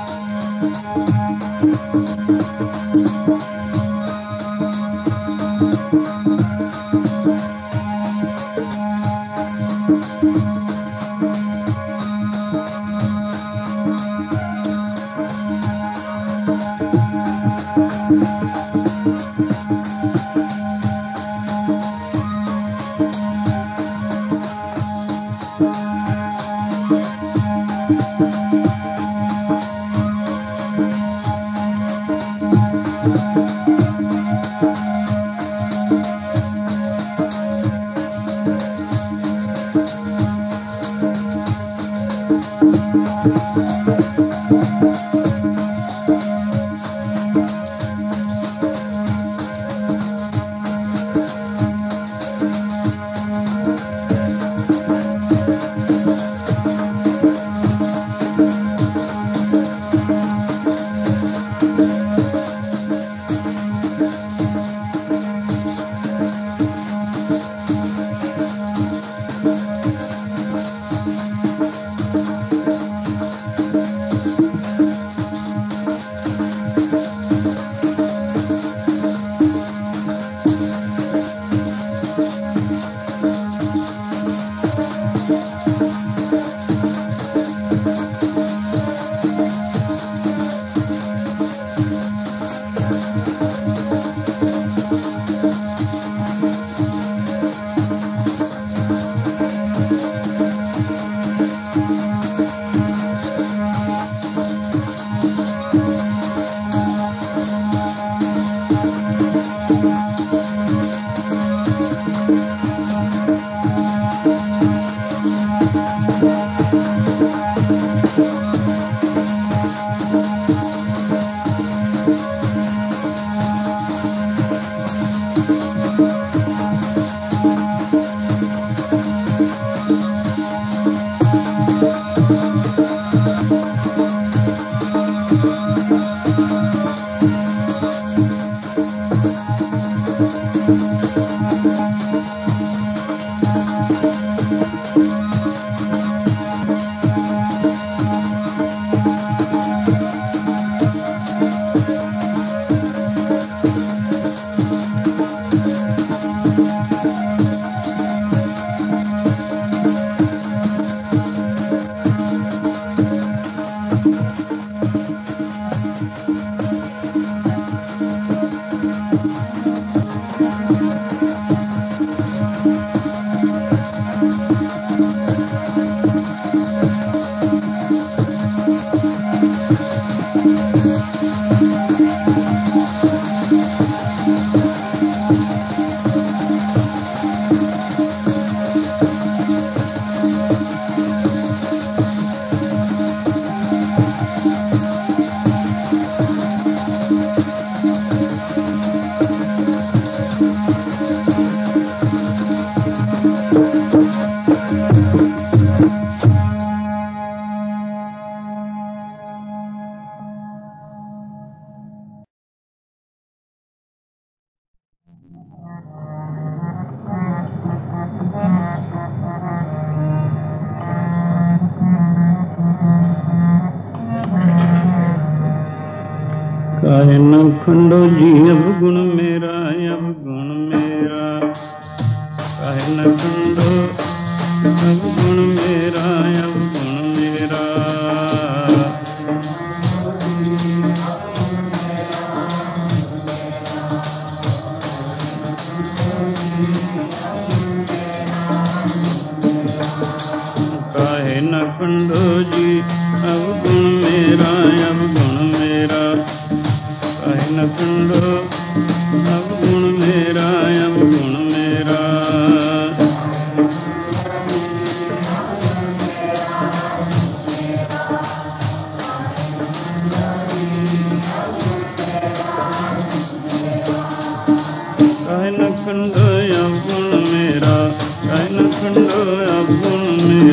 ਕਾਇ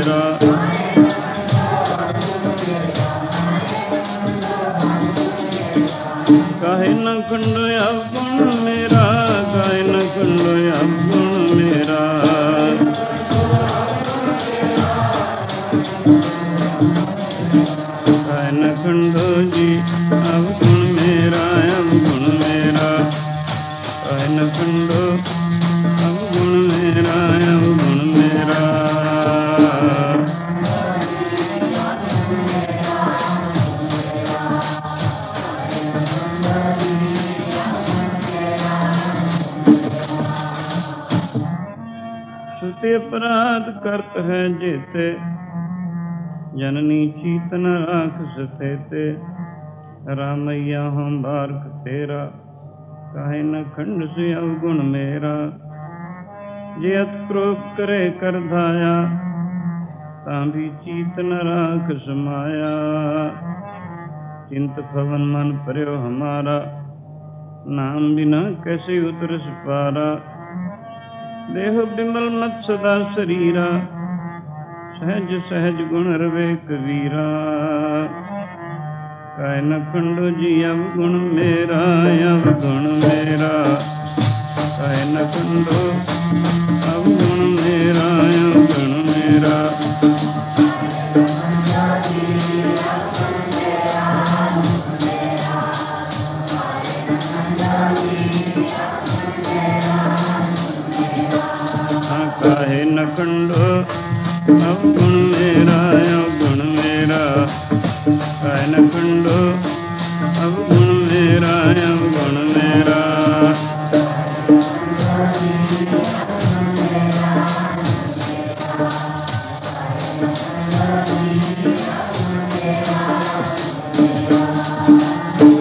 ਗੁਣ ਕਰਤ ਹੈ ਜੀਤੇ। ਜਨਨੀ ਚੀਤਨ ਰਾਖ ਸਤੇ ਤੇ ਰਾਮਈਆ ਹਮ ਬਾਰਕ ਤੇਰਾ। ਕਾਹੇ ਨ ਖੰਡ ਸੇ ਅਵਗੁਣ ਮੇਰਾ। ਜੇ ਅਤ ਕ੍ਰੋਪ ਕਰੇ ਕਰ ਤਾਂ ਵੀ ਚੀਤਨ ਰਾਖ ਸਮਾਇਆ ਚਿੰਤ ਭਵਨ ਮਨ ਪਰਿਓ ਹਮਾਰਾ। ਨਾਮ ਬਿਨਾ ਕੈਸੇ ਉਤਰਸ ਪਾਰਾ। ਦੇਹ ਬਿਮਲ ਮਤ ਸਦਾ ਸਰੀਰਾ। ਸਹਿਜ ਸਹਿਜ ਗੁਣ ਰਵੇ ਕਬੀਰਾ। ਕਾਇ ਨ ਖੰਡੋ ਜੀ ਅਵ ਗੁਣ ਮੇਰਾ ਅਵ ਗੁਣ ਮੇਰਾ। ਕਾਇ ਨ ਖੰਡੋ ਅਵ ਗੁਣ ਮੇਰਾ ਅਵ ਗੁਣ ਮੇਰਾ। ਅਵਗੁਣ ਮੇਰਾ ਕਾਹੇ ਨ ਖੰਡੋ ਅਵਗੁਣ ਮੇਰਾ ਅਵਗੁਣ ਮੇਰਾ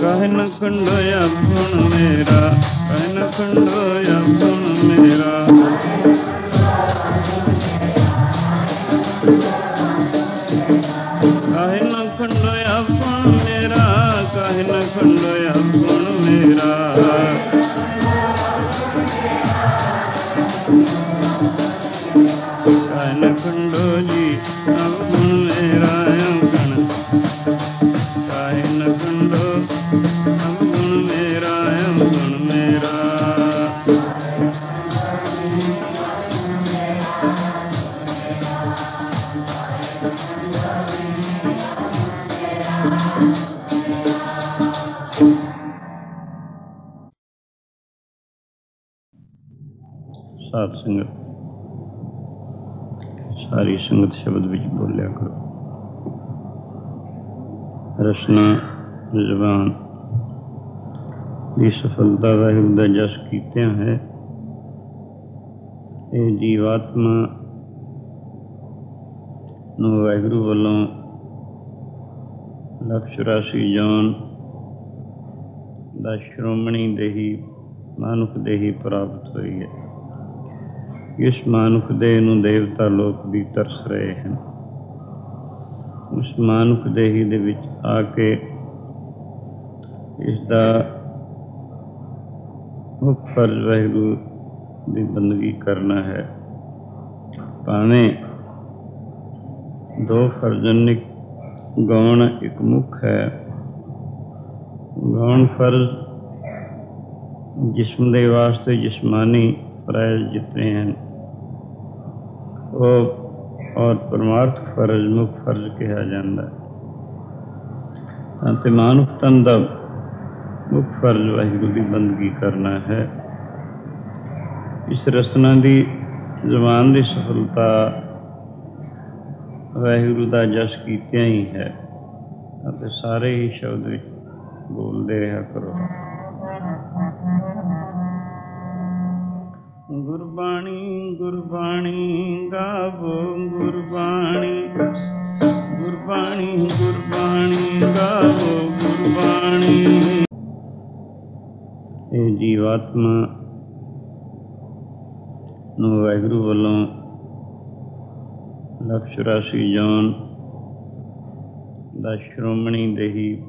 ਕਾਹੇ ਨ ਖੰਡੋ ਅਵਗੁਣ ਮੇਰਾ ਕਾਹੇ ਨ ਖੰਡੋ ਅਵਗੁਣ ਕਾਹੇ ਨ ਮੇਰਾ। ਰਸਨਾ ਜ਼ਬਾਨ ਦੀ ਸਫਲਤਾ ਵਾਹਿਗੁਰੂ ਦਾ ਜਸ ਕੀਤਿਆਂ ਹੈ। ਇਹ ਜੀਵਾਤਮਾ ਨੂੰ ਵਾਹਿਗੁਰੂ ਵੱਲੋਂ ਲਕਸ਼ ਰਾਸ਼ੀ ਜਾਨ ਦਾ ਸ਼੍ਰੋਮਣੀ ਦੇਹੀ, ਮਾਨੁਖ ਦੇਹੀ ਪ੍ਰਾਪਤ ਹੋਈ ਹੈ। ਇਸ ਮਾਨੁਖ ਦੇਹ ਨੂੰ ਦੇਵਤਾ ਲੋਕ ਵੀ ਤਰਸ ਰਹੇ ਹਨ। ਉਸ ਮਾਨੁਖ ਦੇਹੀ ਦੇ ਵਿੱਚ ਆ ਕੇ ਇਸ ਦਾ ਮੁੱਖ ਫਰਜ਼ ਵਾਹਿਗੁਰੂ ਦੀ ਬੰਦਗੀ ਕਰਨਾ ਹੈ। ਭਾਵੇਂ ਦੋ ਫਰਜ਼ਨ ਗਾਉਣ ਇੱਕ ਮੁੱਖ ਹੈ। ਗਾਉਣ ਫਰਜ਼ ਜਿਸਮ ਦੇ ਵਾਸਤੇ ਜਿਸਮਾਨੀ ਫਰਜ਼ ਜਿਤਨੇ ਹਨ। ਉਹ ਔਰ ਪਰਮਾਰਥ ਫਰਜ਼, ਮੁੱਖ ਫਰਜ਼ ਕਿਹਾ ਜਾਂਦਾ ਹੈ। ਤਾਂ ਮਾਨੁਖ ਤਨ ਦਾ ਮੁੱਖ ਫਰਜ਼ ਵਾਹਿਗੁਰੂ ਦੀ ਬੰਦਗੀ ਕਰਨਾ ਹੈ। ਇਸ ਰਸਨਾ ਦੀ ਜ਼ਬਾਨ ਦੀ ਸਫਲਤਾ ਵਾਹਿਗੁਰੂ ਦਾ ਜਸ ਕੀਤਿਆਂ ਹੀ ਹੈ ਅਤੇ ਸਾਰੇ ਹੀ ਸ਼ਬਦ ਵਿੱਚ ਬੋਲਦੇ ਰਿਹਾ ਕਰੋ। ਗੁਰਬਾਣੀ ਗੁਰਬਾਣੀ ਗਾਵੋ, ਗੁਰਬਾਣੀ ਗੁਰਬਾਣੀ ਗੁਰਬਾਣੀ ਗਾਵੋ, ਗੁਰਬਾਣੀ। ਇਹ ਜੀਵਾਤਮਾ ਨੂੰ ਵਾਹਿਗੁਰੂ ਵੱਲੋਂ ਲਕਸ਼ ਰਾਸ਼ੀ ਦਾ ਸ਼੍ਰੋਮਣੀ ਦੇਹੀ,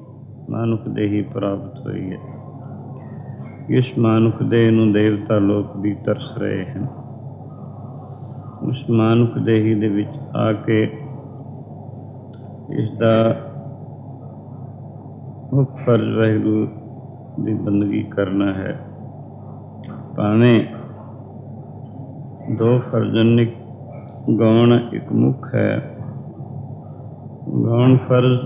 ਮਾਨੁਖ ਦੇਹੀ ਪ੍ਰਾਪਤ ਹੋਈ ਹੈ। ਇਸ ਮਾਨੁਖ ਦੇਹ ਨੂੰ ਦੇਵਤਾ ਲੋਕ ਵੀ ਤਰਸ ਰਹੇ ਹਨ। ਉਸ ਮਾਨੁਖ ਦੇਹੀ ਦੇ ਵਿੱਚ ਆ ਕੇ ਇਸ ਦਾ ਮੁੱਖ ਫਰਜ਼ ਵਾਹਿਗੁਰੂ ਦੀ ਬੰਦਗੀ ਕਰਨਾ ਹੈ। ਭਾਵੇਂ ਦੋ ਫਰਜ਼ਨ ਗਾਉਣ ਇੱਕ ਮੁੱਖ ਹੈ, ਗਾਉਣ ਫਰਜ਼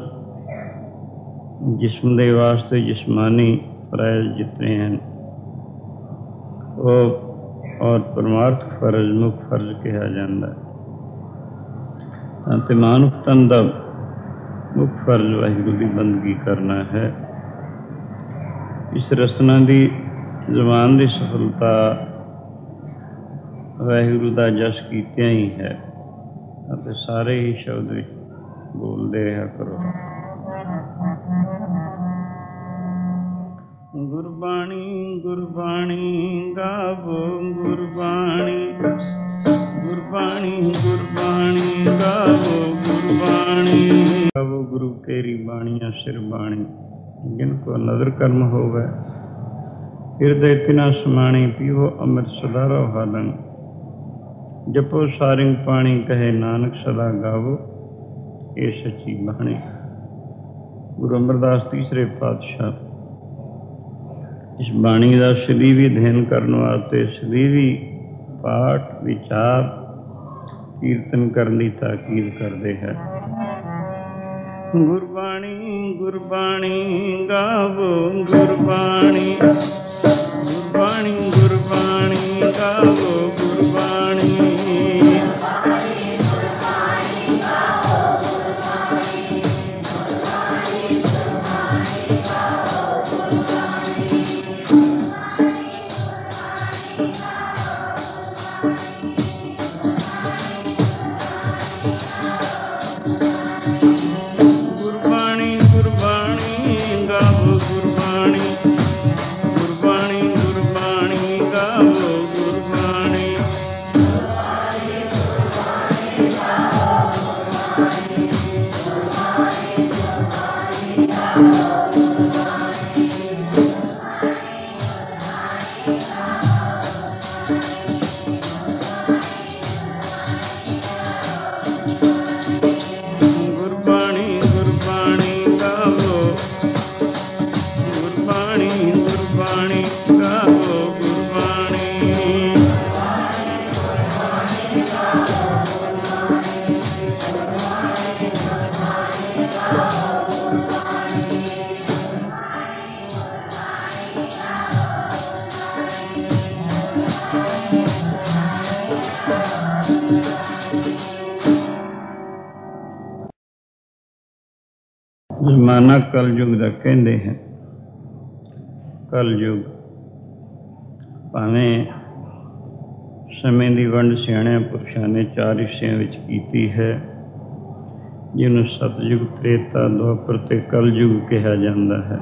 ਜਿਸਮ ਦੇ ਵਾਸਤੇ ਜਿਸਮਾਨੀ ਪ੍ਰਾਇਜ ਜਿਤਨੇ ਹਨ, ਉਹ ਔਰ ਪਰਮਾਰਥ ਫਰਜ਼ ਮੁਖ ਫਰਜ਼ ਕਿਹਾ ਜਾਂਦਾ ਹੈ। ਤਾਂ ਤੇ ਮਾਨੁਖ ਤਨ ਮੁੱਖ ਫਰਜ਼ ਵਾਹਿਗੁਰੂ ਦੀ ਬੰਦਗੀ ਕਰਨਾ ਹੈ। ਇਸ ਰਸਨਾ ਦੀ ਜ਼ਬਾਨ ਦੀ ਸਫਲਤਾ ਵਾਹਿਗੁਰੂ ਦਾ ਜਸ ਕੀਤਿਆਂ ਹੀ ਹੈ। ਅਤੇ ਸਾਰੇ ਹੀ ਸ਼ਬਦ ਵਿੱਚ ਬੋਲਦੇ ਰਿਹਾ ਕਰੋ। ਗੁਰਬਾਣੀ ਗੁਰਬਾਣੀ ਗਾਵੋ, ਗੁਰਬਾਣੀ। ਗੁਰਬਾਣੀ ਗੁਰਬਾਣੀ ਗਾਵੋ, ਗੁਰਬਾਣੀ। ਗੁਰੂ ਕੇਰੀ ਬਾਣੀਆਂ ਸਿਰ ਬਾਣੀ। ਜਿਨ ਕੋ ਨਜ਼ਰ ਕਰਮ ਹੋਵੇ, ਹਿਰਦੇ ਤਿਨਾ ਸਮਾਣੀ ਪੀਵੋ ਅੰਮ੍ਰਿਤ ਸਦਾ ਰੋ ਜਪੋ ਸਾਰਿੰਗ ਪਾਣੀ, ਕਹੇ ਨਾਨਕ ਸਦਾ ਗਾਵੋ, ਇਹ ਸੱਚੀ ਬਾਣੀ। ਗੁਰੂ ਅਮਰਦਾਸ ਤੀਸਰੇ ਪਾਤਸ਼ਾਹ, ਇਸ ਬਾਣੀ ਦਾ ਸਦੀਵੀ ਅਧਿਐਨ ਕਰਨ ਵਾਸਤੇ ਸਦੀਵੀ ਪਾਠ, ਵਿਚਾਰ, ਕੀਰਤਨ ਕਰਨ ਦੀ ਤਾਕੀਦ ਕਰਦੇ ਹੈ। ਗੁਰਬਾਣੀ ਗੁਰਬਾਣੀ ਗਾਵੋ ਗੁਰਬਾਣੀ। ਗੁਰਬਾਣੀ ਗੁਰਬਾਣੀ ਗਾਵੋ ਗੁਰਬਾਣੀ। ਗੁਰਬਾਣੀ ਜ਼ਮਾਨਾ ਕਲਯੁਗ ਦਾ ਕਹਿੰਦੇ ਹੈ। ਕਲਯੁਗ। ਭਾਵੇਂ ਸਮੇਂ ਦੀ ਵੰਡ ਸਿਆਣਿਆਂ ਪੁਰਸ਼ਾਂ ਨੇ ਚਾਰ ਹਿੱਸਿਆਂ ਵਿੱਚ ਕੀਤੀ ਹੈ, ਜਿਹਨੂੰ ਸਤਯੁਗ, ਤ੍ਰੇਤਾ, ਦੁਆਪਰ ਤੇ ਕਲਯੁਗ ਕਿਹਾ ਜਾਂਦਾ ਹੈ।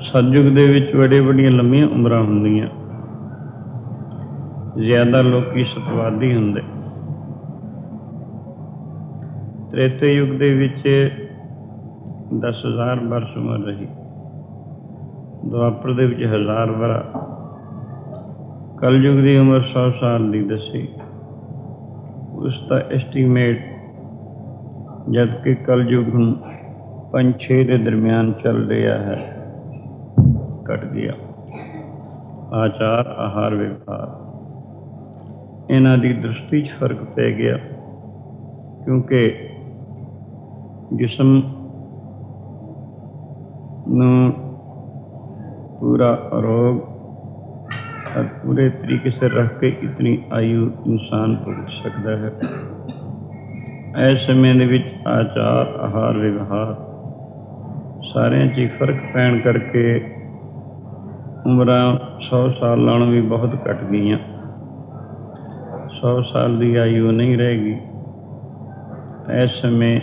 ਸਤਯੁਗ ਦੇ ਵਿੱਚ ਵੱਡੇ ਵੱਡੀਆਂ ਲੰਮੀਆਂ ਉਮਰਾਂ ਹੁੰਦੀਆਂ। ਜ਼ਿਆਦਾ ਲੋਕੀ ਸਤਵਾਦੀ ਹੁੰਦੇ। ਤ੍ਰੇਤੇ ਯੁੱਗ ਦੇ ਵਿੱਚ 10000 ਬਰਸ ਉਮਰ ਰਹੀ। ਦੁਆਪਰ ਦੇ ਵਿੱਚ ਹਜ਼ਾਰ ਵਰਾ ਕਲਯੁਗ ਦੀ ਉਮਰ 100 ਸਾਲ ਦੀ ਦੱਸੀ। ਉਸ ਦਾ ਐਸਟੀਮੇਟ ਜਦ ਕਿ ਕਲਯੁਗ ਨੂੰ 5-6 ਦੇ ਦਰਮਿਆਨ ਚੱਲ ਰਿਹਾ ਹੈ, ਘਟ ਗਿਆ। ਆਚਾਰ, ਆਹਾਰ, ਵਿਵਹਾਰ। ਇਹਨਾਂ ਦੀ ਦ੍ਰਿਸ਼ਟੀ 'ਚ ਫ਼ਰਕ ਪੈ ਗਿਆ ਕਿਉਂਕਿ ਜਿਸਮ ਨੂੰ पूरा रोग और पूरे तरीके से रख के इतनी आयु इंसान भुगत सकता है ਇਸ ਸਮੇਂ ਦੇ ਵਿੱਚ ਆਚਾਰ ਆਹਾਰ ਵਿਵਹਾਰ ਸਾਰਿਆਂ 'ਚ ਹੀ ਫਰਕ ਪੈਣ ਕਰਕੇ ਉਮਰਾਂ 100 ਸਾਲ ਨਾਲੋਂ ਵੀ ਬਹੁਤ ਘਟ ਗਈਆਂ 100 ਸਾਲ ਦੀ ਆਯੂ ਨਹੀਂ ਰਹੇਗੀ ਇਸ ਸਮੇਂ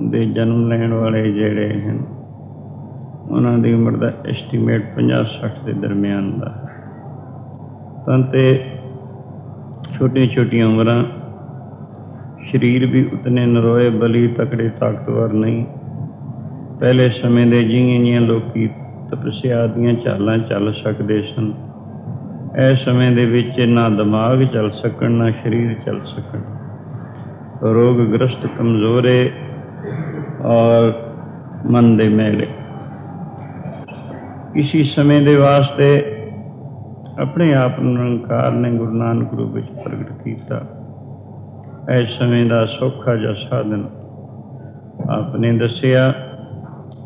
ਦੇ ਜਨਮ ਲੈਣ ਵਾਲੇ ਜਿਹੜੇ ਹਨ, ਉਹਨਾਂ ਦੀ ਉਮਰ ਦਾ ਐਸਟੀਮੇਟ 50-60 ਦੇ ਦਰਮਿਆਨ ਦਾ ਤਾਂ ਤੇ ਛੋਟੀਆਂ ਛੋਟੀਆਂ ਉਮਰਾਂ, ਸਰੀਰ ਵੀ ਉਤਨੇ ਨਰੋਏ, ਬਲੀ, ਤਕੜੇ, ਤਾਕਤਵਰ ਨਹੀਂ। ਪਹਿਲੇ ਸਮੇਂ ਦੇ ਜਿਹੀਆਂ ਜਿਹੀਆਂ ਲੋਕੀ ਤਪਸਿਆ ਦੀਆਂ ਚਾਲਾਂ ਚੱਲ ਸਕਦੇ ਸਨ। ਇਸ ਸਮੇਂ ਦੇ ਵਿੱਚ ਨਾ ਦਿਮਾਗ ਚੱਲ ਸਕਣ, ਨਾ ਸਰੀਰ ਚੱਲ ਸਕਣ। ਰੋਗ ਗ੍ਰਸਤ ਕਮਜ਼ੋਰੇ ਔਰ ਮਨ ਦੇ ਮੇਲੇ। ਕਿਸੇ ਸਮੇਂ ਦੇ ਵਾਸਤੇ ਆਪਣੇ ਆਪ ਨੂੰ ਨਿਰੰਕਾਰ ਨੇ ਗੁਰੂ ਨਾਨਕ ਰੂਪ ਵਿੱਚ ਪ੍ਰਗਟ ਕੀਤਾ। ਇਸ ਸਮੇਂ ਦਾ ਸੌਖਾ ਜਿਹਾ ਸਾਧਨ ਆਪਨੇ ਦੱਸਿਆ,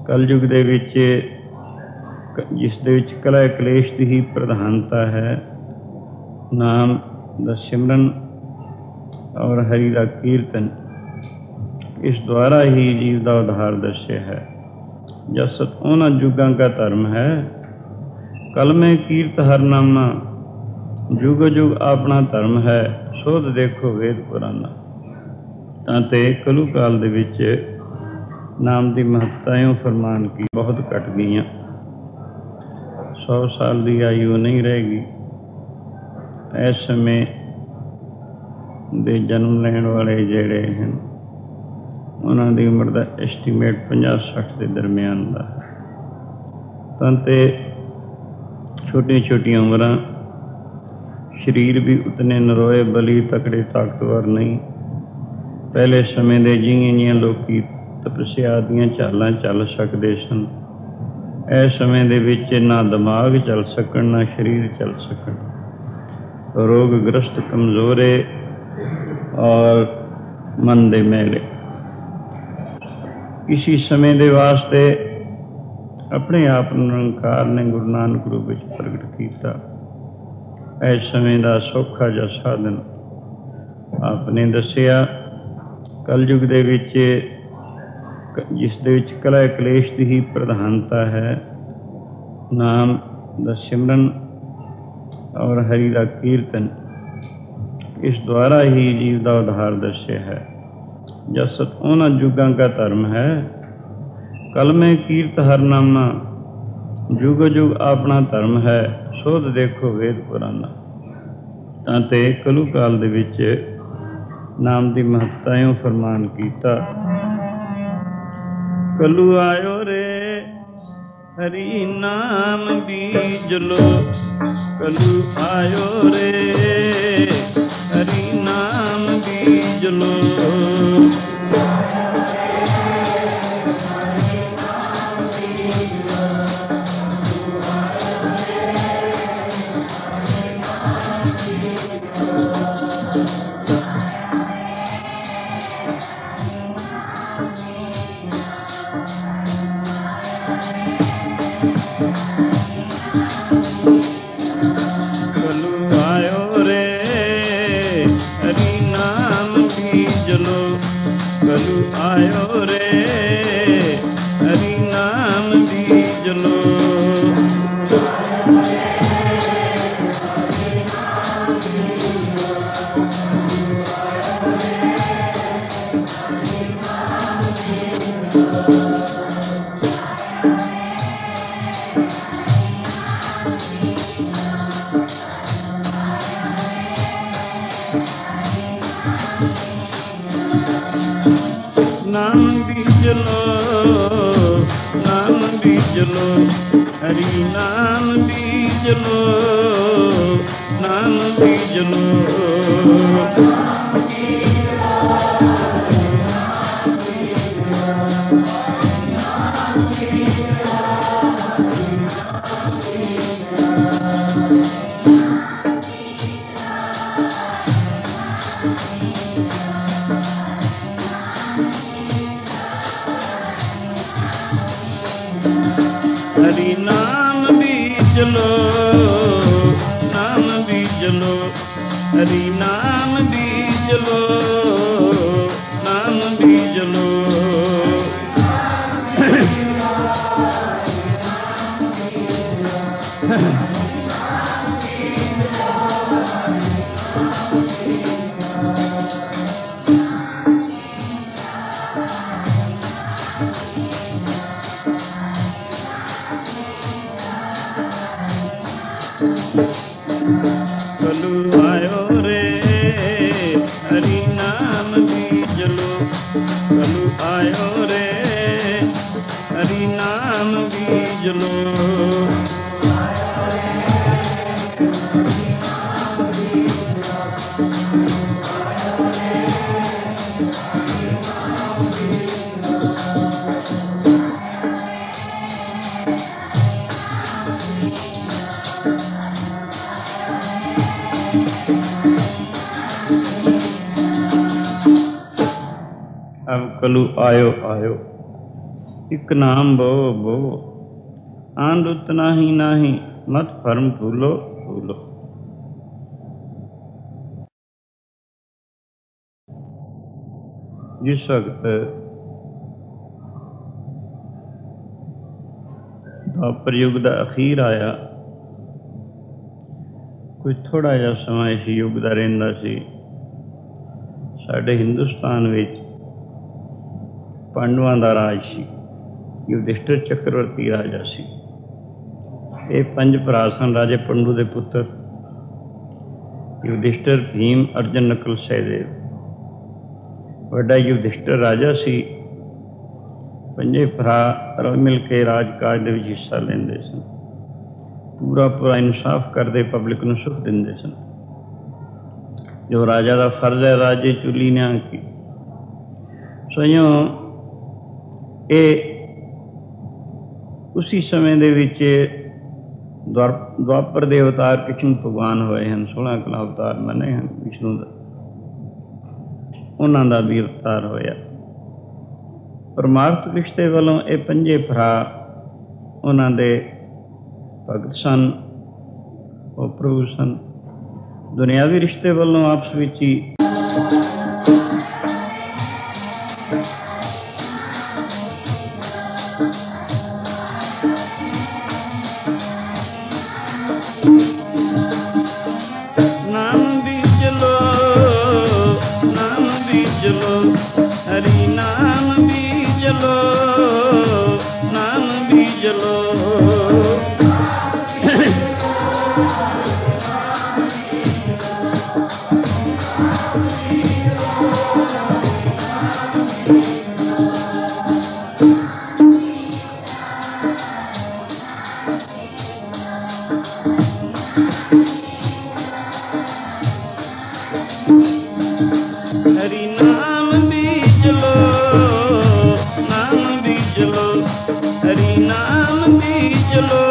ਕਲਯੁਗ ਦੇ ਵਿੱਚ ਜਿਸ ਦੇ ਵਿੱਚ ਕਲਾ ਕਲੇਸ਼ ਦੀ ਹੀ ਪ੍ਰਧਾਨਤਾ ਹੈ, ਨਾਮ ਦਾ ਸਿਮਰਨ ਔਰ ਹਰੀ ਦਾ ਕੀਰਤਨ ਇਸ ਦੁਆਰਾ ਹੀ ਜੀਵ ਦਾ ਉਧਾਰ ਦੱਸਿਆ ਹੈ। ਜਸ ਉਹਨਾਂ ਜੁਗਾਂ ਦਾ ਧਰਮ ਹੈ, ਕਲਮੇ ਕੀਰਤ ਹਰਨਾਮਾ, ਜੁਗ ਜੁਗ ਆਪਣਾ ਧਰਮ ਹੈ, ਸੋਧ ਦੇਖੋ ਵੇਦ ਪੁਰਾਣਾ। ਤਾਂ ਤੇ ਕਲੂ ਕਾਲ ਦੇ ਵਿੱਚ ਨਾਮ ਦੀ ਮਹੱਤਤਾ ਇਉਂ ਫਰਮਾਨ ਕੀ ਬਹੁਤ ਘਟ ਗਈਆਂ। 100 ਸਾਲ ਦੀ ਆਯੂ ਨਹੀਂ ਰਹੇਗੀ ਇਸ ਸਮੇਂ ਦੇ ਜਨਮ ਲੈਣ ਵਾਲੇ ਜਿਹੜੇ ਹਨ ਉਹਨਾਂ ਦੀ ਉਮਰ ਦਾ ਐਸਟੀਮੇਟ 50-60 ਦੇ ਦਰਮਿਆਨ ਦਾ ਹੈ। ਤਾਂ ਤੇ ਛੋਟੀਆਂ ਛੋਟੀਆਂ ਉਮਰਾਂ ਸਰੀਰ ਵੀ ਉਤਨੇ ਨਰੋਏ, ਬਲੀ, ਤਕੜੇ, ਤਾਕਤਵਰ ਨਹੀਂ। ਪਹਿਲੇ ਸਮੇਂ ਦੇ ਜਿਹੀਆਂ ਜਿਹੀਆਂ ਲੋਕੀ ਤਪਸਿਆ ਦੀਆਂ ਚਾਲਾਂ ਚੱਲ ਸਕਦੇ ਸਨ। ਇਸ ਸਮੇਂ ਦੇ ਵਿੱਚ ਨਾ ਦਿਮਾਗ ਚੱਲ ਸਕਣ, ਨਾ ਸਰੀਰ ਚੱਲ ਸਕਣ। ਰੋਗ ਗ੍ਰਸਤ ਕਮਜ਼ੋਰੇ ਔਰ ਮਨ ਦੇ ਮੈਲੇ। ਇਸੀ ਸਮੇਂ ਦੇ ਵਾਸਤੇ ਆਪਣੇ ਆਪ ਨੂੰ ਨਿਰੰਕਾਰ ਨੇ ਗੁਰੂ ਨਾਨਕ ਰੂਪ ਵਿੱਚ ਪ੍ਰਗਟ ਕੀਤਾ। ਇਸ ਸਮੇਂ ਦਾ ਸੌਖਾ ਜਿਹਾ ਸਾਧਨ ਆਪਨੇ ਦੱਸਿਆ, ਕਲਯੁਗ ਦੇ ਵਿੱਚ ਜਿਸ ਦੇ ਵਿੱਚ ਕਲਾ ਕਲੇਸ਼ ਦੀ ਹੀ ਪ੍ਰਧਾਨਤਾ ਹੈ, ਨਾਮ ਦਾ ਸਿਮਰਨ ਔਰ ਹਰੀ ਦਾ ਕੀਰਤਨ ਇਸ ਦੁਆਰਾ ਹੀ ਜੀਵ ਦਾ ਉਧਾਰ ਦੱਸਿਆ ਹੈ। ਜਸਤ ਉਹਨਾਂ ਜੁਗਾਂ ਦਾ ਧਰਮ ਹੈ। ਕਲਮੇ ਕੀਰਤ ਹਰਨਾਮਾ ਜੁਗ ਜੁਗ ਆਪਣਾ ਧਰਮ ਹੈ। ਸੋਧ ਦੇਖੋ ਵੇਦ ਪੁਰਾਣਾ। ਤਾਂ ਤੇ ਕਲੂ ਕਾਲ ਦੇ ਵਿੱਚ ਨਾਮ ਦੀ ਮਹੱਤਤਾ ਇਉਂ ਫਰਮਾਨ ਕੀਤਾ, ਕਲੂ ਆਇਓ ਰੇ, ਹਰੀ ਨਾਮ ਬੀਜ ਲੋ। ਕਲੂ ਆਇਓ ਰੇ, ਹਰੀ ਨਾਮ ਬੀਜ ਲੋ। ਆਇਓ ਨਾਮ ਬੀਜ ਲੋ ਹਰੀ ਨਾਮ ਬੀਜ ਹਰੀ ਨਾਮ ਬੀਜ ਲੋ ਨਾਮ ਬੀਜ ਲੋ ਹਰੀ ਨਾਮ ਬੀਜ ਲੋ ਕਲੂ ਆਇਓ। ਆਇਓ। ਇਕ ਨਾਮ ਬੋ ਬੋ। ਆਂਦੁਤ ਨਾਹੀ ਨਾਹੀ। ਮਤ ਫਰਮ ਭੂਲੋ ਭੂਲੋ। ਜਿਸ ਵਕਤ ਦੁਆਪਰ ਯੁੱਗ ਦਾ ਅਖੀਰ ਆਇਆ ਕੋਈ ਥੋੜਾ ਜਿਹਾ ਸਮਾਂ ਇਸ ਯੁੱਗ ਦਾ ਰਹਿੰਦਾ ਸੀ। ਸਾਡੇ ਹਿੰਦੁਸਤਾਨ ਵਿੱਚ ਪਾਂਡਵਾਂ ਦਾ ਰਾਜ ਸੀ, ਯੁਧਿਸ਼ਟਰ ਚੱਕਰਵਰਤੀ ਰਾਜਾ ਸੀ। ਇਹ ਪੰਜ ਭਰਾ ਸਨ, ਰਾਜੇ ਪੰਡੂ ਦੇ ਪੁੱਤਰ, ਯੁਧਿਸ਼ਟਰ ਭੀਮ, ਅਰਜਨ, ਨਕਲ, ਸਹਿਦੇਵ। ਵੱਡਾ ਯੁਧਿਸ਼ਟਰ ਰਾਜਾ ਸੀ। ਪੰਜੇ ਭਰਾ ਰਲ ਮਿਲ ਕੇ ਰਾਜਕਾਜ ਦੇ ਵਿੱਚ ਹਿੱਸਾ ਲੈਂਦੇ ਸਨ। ਪੂਰਾ ਪੂਰਾ ਇਨਸਾਫ ਕਰਦੇ ਪਬਲਿਕ ਨੂੰ ਸੁਖ ਦਿੰਦੇ ਸਨ। ਜੋ ਰਾਜਾ ਦਾ ਫਰਜ਼ ਹੈ, ਰਾਜੇ ਚੁਲੀ ਨਿਆਂ ਕੀ ਸੋਇਓ ਇਹ ਉਸੇ ਸਮੇਂ ਦੇ ਵਿੱਚ ਦੁਆਪਰ ਦੇ ਅਵਤਾਰ ਕ੍ਰਿਸ਼ਨ ਭਗਵਾਨ ਹੋਏ ਹਨ 16 ਕਲਾ ਅਵਤਾਰ ਮੰਨੇ ਹਨ, ਵਿਸ਼ਨੂੰ ਦਾ। ਉਹਨਾਂ ਦਾ ਵੀ ਅਵਤਾਰ ਹੋਇਆ। ਪਰਮਾਰਥ ਰਿਸ਼ਤੇ ਵੱਲੋਂ ਇਹ ਪੰਜੇ ਭਰਾ ਉਹਨਾਂ ਦੇ ਭਗਤ ਸਨ, ਉਹ ਪ੍ਰਭੂ ਸਨ। ਦੁਨਿਆਵੀ ਰਿਸ਼ਤੇ ਵੱਲੋਂ ਆਪਸ ਵਿੱਚ ਹੀ ਬੀਜ ਲੋ ਬੀਜ ਲੋ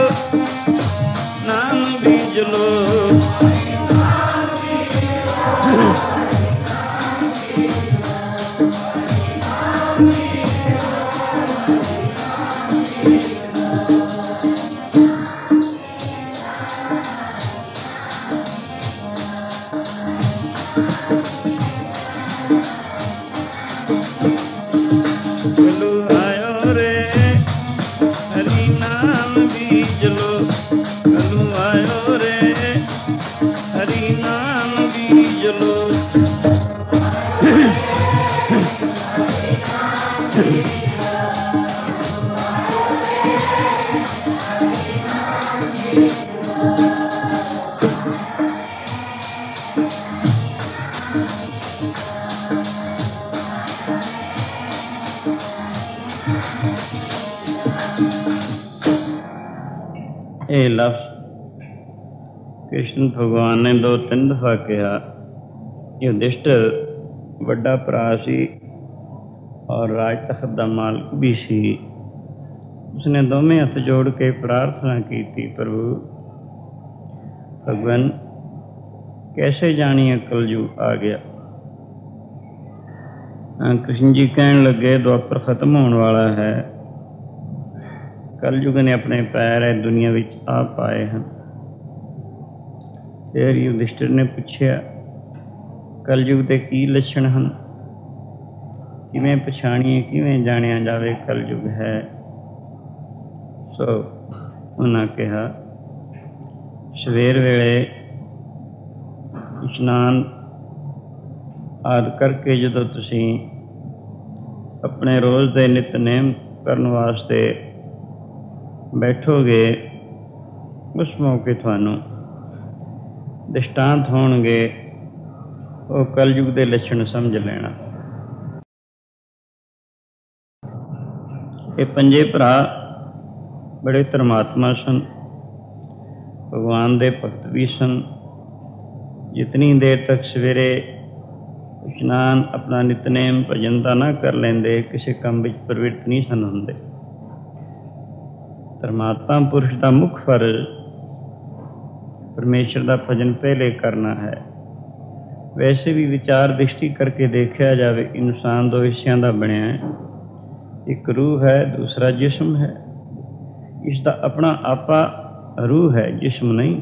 ਭਗਵਾਨ ਨੇ ਦੋ ਤਿੰਨ ਦਫਾ ਕਿਹਾ ਯੁਧਿਸ਼ਟਰ ਵੱਡਾ ਭਰਾ ਸੀ ਔਰ ਰਾਜ ਤਖਤ ਦਾ ਮਾਲਕ ਵੀ ਸੀ ਉਸਨੇ ਦੋਵੇਂ ਹੱਥ ਜੋੜ ਕੇ ਪ੍ਰਾਰਥਨਾ ਕੀਤੀ ਪ੍ਰਭੂ ਭਗਵਾਨ ਕੈਸੇ ਜਾਣੀਏ ਕਲਯੁਗ ਆ ਗਿਆ ਹਾਂ, ਕ੍ਰਿਸ਼ਨ ਜੀ ਕਹਿਣ ਲੱਗੇ ਦੁਆਪਰ ਖਤਮ ਹੋਣ ਵਾਲਾ ਹੈ ਕਲਯੁਗ ਨੇ ਆਪਣੇ ਪੈਰ ਇਹ ਦੁਨੀਆ ਵਿੱਚ ਆ ਪਾਏ ਹਨ ਫਿਰ ਯੁਧਿਸ਼ਟਰ ਨੇ ਪੁੱਛਿਆ, ਕਲਯੁਗ ਦੇ ਕੀ ਲੱਛਣ ਹਨ? ਕਿਵੇਂ ਪਛਾਣੀਏ, ਕਿਵੇਂ ਜਾਣਿਆ ਜਾਵੇ ਕਲਯੁਗ ਹੈ? ਸੋ ਉਹਨਾਂ ਕਿਹਾ, ਸਵੇਰ ਵੇਲੇ ਇਸ਼ਨਾਨ ਆਦ ਕਰਕੇ ਜਦੋਂ ਤੁਸੀਂ ਆਪਣੇ ਰੋਜ਼ ਦੇ ਨਿਤਨੇਮ ਕਰਨ ਵਾਸਤੇ ਬੈਠੋਗੇ, ਉਸ ਮੌਕੇ ਤੁਹਾਨੂੰ ਦ੍ਰਿਸ਼ਟਾਂਤ ਹੋਣਗੇ, ਉਹ ਕਲਯੁਗ ਦੇ ਲੱਛਣ ਸਮਝ ਲੈਣਾ। ਇਹ ਪੰਜੇ ਭਰਾ ਬੜੇ ਧਰਮਾਤਮਾ ਸਨ। ਭਗਵਾਨ ਦੇ ਭਗਤ ਵੀ ਸਨ। ਜਿਤਨੀ ਦੇਰ ਤੱਕ ਸਵੇਰੇ ਇਸ਼ਨਾਨ ਆਪਣਾ ਨਿਤਨੇਮ ਭਜਨ ਦਾ ਨਾ ਕਰ ਲੈਂਦੇ, ਕਿਸੇ ਕੰਮ ਵਿੱਚ ਪ੍ਰਵਿਰਤ ਨਹੀਂ ਸਨ ਹੁੰਦੇ। ਪਰਮਾਤਮਾ ਪੁਰਸ਼ ਦਾ ਮੁੱਖ ਫਰਜ਼ ਪਰਮੇਸ਼ਰ ਦਾ ਭਜਨ ਪਹਿਲੇ ਕਰਨਾ ਹੈ। ਵੈਸੇ ਵੀ ਵਿਚਾਰ ਦ੍ਰਿਸ਼ਟੀ ਕਰਕੇ ਦੇਖਿਆ ਜਾਵੇ, ਇਨਸਾਨ ਦੋ ਹਿੱਸਿਆਂ ਦਾ ਬਣਿਆ ਹੈ। ਇੱਕ ਰੂਹ ਹੈ, ਦੂਸਰਾ ਜਿਸਮ ਹੈ। ਇਸ ਦਾ ਆਪਣਾ ਆਪਾ ਰੂਹ ਹੈ, ਜਿਸਮ ਨਹੀਂ।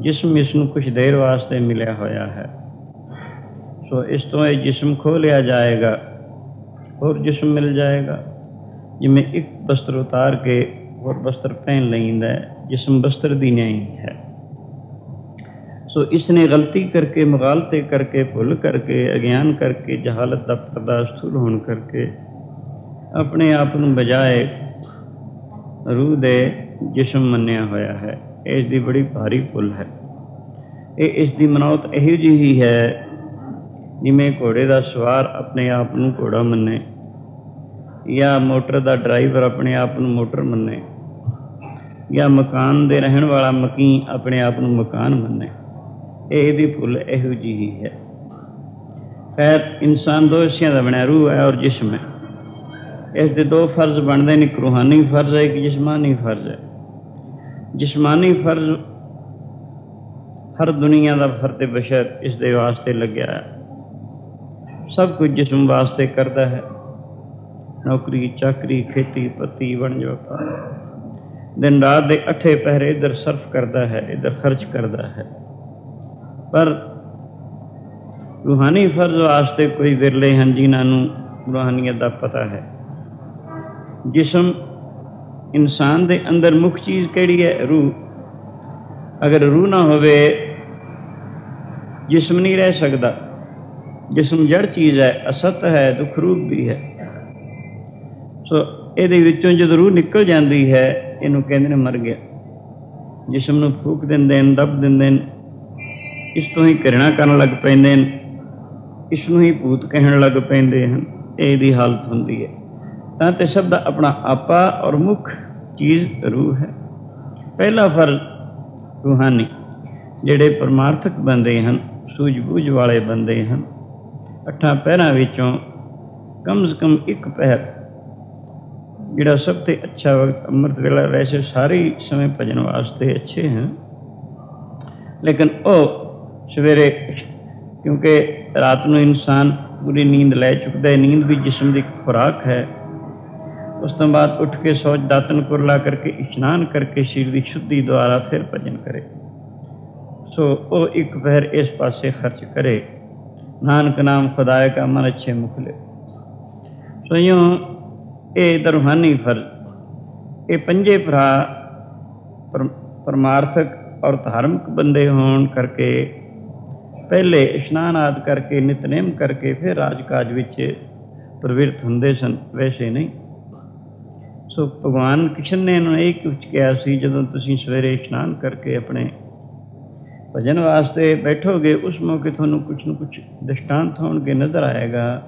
ਜਿਸਮ ਇਸ ਨੂੰ ਕੁਝ ਦੇਰ ਵਾਸਤੇ ਮਿਲਿਆ ਹੋਇਆ ਹੈ। ਸੋ ਇਸ ਤੋਂ ਇਹ ਜਿਸਮ ਖੋ ਲਿਆ ਜਾਏਗਾ, ਹੋਰ ਜਿਸਮ ਮਿਲ ਜਾਏਗਾ। ਜਿਵੇਂ ਇੱਕ ਬਸਤਰ ਉਤਾਰ ਕੇ ਹੋਰ ਬਸਤਰ ਪਹਿਨ ਲੈਂਦਾ ਹੈ, ਜਿਸਮ ਬਸਤਰ ਦੀ ਨਹੀਂ ਹੈ। ਸੋ ਇਸ ਨੇ ਗਲਤੀ ਕਰਕੇ, ਮਗਾਲਤੇ ਕਰਕੇ, ਭੁੱਲ ਕਰਕੇ, ਅਗਿਆਨ ਕਰਕੇ, ਜਹਾਲਤ ਦਾ ਪਰਦਾ ਸਥੂਲ ਹੋਣ ਕਰਕੇ ਆਪਣੇ ਆਪ ਨੂੰ ਬਜਾਏ ਰੂਹ ਦੇ ਜਿਸਮ ਮੰਨਿਆ ਹੋਇਆ ਹੈ। ਇਸ ਦੀ ਬੜੀ ਭਾਰੀ ਭੁੱਲ ਹੈ। ਇਹ ਇਸ ਦੀ ਮਨੌਤ ਇਹੋ ਜਿਹੀ ਹੈ ਜਿਵੇਂ ਘੋੜੇ ਦਾ ਸਵਾਰ ਆਪਣੇ ਆਪ ਨੂੰ ਘੋੜਾ ਮੰਨੇ ਜਾਂ ਮੋਟਰ ਦਾ ਡਰਾਈਵਰ ਆਪਣੇ ਆਪ ਨੂੰ ਮੋਟਰ ਮੰਨੇ ਜਾਂ ਮਕਾਨ ਦੇ ਰਹਿਣ ਵਾਲਾ ਮਕੀ ਆਪਣੇ ਆਪ ਨੂੰ ਮਕਾਨ ਮੰਨੇ। ਇਹਦੀ ਭੁੱਲ ਇਹੋ ਜਿਹੀ ਹੈ ਖੈਰ, ਇਨਸਾਨ ਦੋ ਹਿੱਸਿਆਂ ਦਾ ਬਣਿਆ, ਰੂਹ ਹੈ ਔਰ ਜਿਸਮ ਹੈ। ਇਸ ਦੇ ਦੋ ਫਰਜ਼ ਬਣਦੇ ਨੇ, ਇੱਕ ਰੂਹਾਨੀ ਫਰਜ਼ ਹੈ, ਇੱਕ ਜਿਸਮਾਨੀ ਫਰਜ਼ ਹੈ। ਜਿਸਮਾਨੀ ਫਰਜ਼ ਹਰ ਦੁਨੀਆ ਦਾ ਫਰਦ ਬਸ਼ਰ ਇਸ ਦੇ ਵਾਸਤੇ ਲੱਗਿਆ ਹੈ। ਸਭ ਕੁਝ ਜਿਸਮ ਵਾਸਤੇ ਕਰਦਾ ਹੈ। ਨੌਕਰੀ, ਚਾਕਰੀ, ਖੇਤੀ, ਪੱਤੀ ਵਣਜ ਵਪਾਰ ਦਿਨ ਰਾਤ ਦੇ ਅਠੇ ਪਹਿਰੇ ਇਧਰ ਸਰਫ ਕਰਦਾ ਹੈ, ਇਧਰ ਖਰਚ ਕਰਦਾ ਹੈ। ਪਰ ਰੂਹਾਨੀ ਫਰਜ਼ ਵਾਸਤੇ ਕੋਈ ਵਿਰਲੇ ਹਨ ਜਿਨ੍ਹਾਂ ਨੂੰ ਰੂਹਾਨੀਅਤ ਦਾ ਪਤਾ ਹੈ। ਜਿਸਮ ਇਨਸਾਨ ਦੇ ਅੰਦਰ ਮੁੱਖ ਚੀਜ਼ ਕਿਹੜੀ ਹੈ? ਰੂਹ। ਅਗਰ ਰੂਹ ਨਾ ਹੋਵੇ, ਜਿਸਮ ਨਹੀਂ ਰਹਿ ਸਕਦਾ। ਜਿਸਮ ਜੜ ਚੀਜ਼ ਹੈ, ਅਸਤ ਹੈ, ਦੁੱਖ ਰੂਪ ਵੀ ਹੈ। ਸੋ ਇਹਦੇ ਵਿੱਚੋਂ ਜਦੋਂ ਰੂਹ ਨਿਕਲ ਜਾਂਦੀ ਹੈ, ਇਹਨੂੰ ਕਹਿੰਦੇ ਨੇ ਮਰ ਗਿਆ। ਜਿਸਮ ਨੂੰ ਫੂਕ ਦਿੰਦੇ ਨੇ ਦਬ ਦਿੰਦੇ ਨੇ ਇਸ ਤੋਂ ਹੀ ਘਿਰਣਾ ਕਰਨ ਲੱਗ ਪੈਂਦੇ ਹਨ, ਇਸ ਨੂੰ ਹੀ ਭੂਤ ਕਹਿਣ ਲੱਗ ਪੈਂਦੇ ਹਨ, ਇਹ ਦੀ ਹਾਲਤ ਹੁੰਦੀ ਹੈ। ਤਾਂ ਤੇ ਸਭ ਦਾ ਆਪਣਾ ਆਪਾ ਔਰ ਮੁੱਖ ਚੀਜ਼ ਰੂਹ ਹੈ। ਪਹਿਲਾ ਫਰਜ਼ ਰੂਹਾਨੀ, ਜਿਹੜੇ ਪਰਮਾਰਥਕ ਬੰਦੇ ਹਨ, ਸੂਝ-ਬੂਝ ਵਾਲੇ ਬੰਦੇ ਹਨ। ਅੱਠਾਂ ਪਹਿਰਾਂ ਵਿੱਚੋਂ ਕਮ ਸੇ ਕਮ ਇੱਕ ਪਹਿਰ ਜਿਹੜਾ ਸਭ ਤੋਂ ਅੱਛਾ ਵਕਤ ਅੰਮ੍ਰਿਤ ਵੇਲਾ, ਵੈਸੇ ਸਾਰੇ ਸਮੇਂ ਭਜਨ ਵਾਸਤੇ ਅੱਛੇ ਹਨ। ਲੇਕਿਨ ਉਹ ਸਵੇਰੇ, ਕਿਉਂਕਿ ਰਾਤ ਨੂੰ ਇਨਸਾਨ ਪੂਰੀ ਨੀਂਦ ਲੈ ਚੁੱਕਦਾ ਹੈ। ਨੀਂਦ ਵੀ ਜਿਸਮ ਦੀ ਖੁਰਾਕ ਹੈ। ਉਸ ਤੋਂ ਬਾਅਦ ਉੱਠ ਕੇ ਸੋਚ ਦਾਤਨ ਕੁਰਲਾ ਕਰਕੇ, ਇਸ਼ਨਾਨ ਕਰਕੇ ਸਰੀਰ ਦੀ ਸ਼ੁੱਧੀ ਦੁਆਰਾ ਫਿਰ ਭਜਨ ਕਰੇ। ਸੋ ਉਹ ਇੱਕ ਪਹਿਰ ਇਸ ਪਾਸੇ ਖਰਚ ਕਰੇ। ਨਾਨਕ ਨਾਮ ਖੁਦਾਏ ਕਾ ਮਨ ਅੱਛੇ ਮੁਖਲੇ ਸੋ ਯੋ ਇਹ ਦਰਹਾਨੀ ਫਰਜ਼, ਇਹ ਪੰਜੇ ਭਰਾ ਪਰਮਾਰਥਕ ਔਰ ਧਾਰਮਿਕ ਬੰਦੇ ਹੋਣ ਕਰਕੇ ਪਹਿਲੇ ਇਸ਼ਨਾਨ ਆਦ ਕਰਕੇ, ਨਿਤਨੇਮ ਕਰਕੇ ਫਿਰ ਰਾਜਕਾਜ ਵਿੱਚ ਪ੍ਰਵਿਰਤ ਹੁੰਦੇ ਸਨ। ਵੈਸੇ ਨਹੀਂ। ਸੋ ਭਗਵਾਨ ਕ੍ਰਿਸ਼ਨ ਨੇ ਇਹਨਾਂ ਇਹ ਕੁਝ ਕਿਹਾ ਸੀ, ਜਦੋਂ ਤੁਸੀਂ ਸਵੇਰੇ ਇਸ਼ਨਾਨ ਕਰਕੇ ਆਪਣੇ ਭਜਨ ਵਾਸਤੇ ਬੈਠੋਗੇ, ਉਸ ਮੌਕੇ ਤੁਹਾਨੂੰ ਕੁਝ ਨਾ ਕੁਝ ਦ੍ਰਿਸ਼ਟਾਂਤ ਹੋਣਗੇ, ਨਜ਼ਰ ਆਏਗਾ।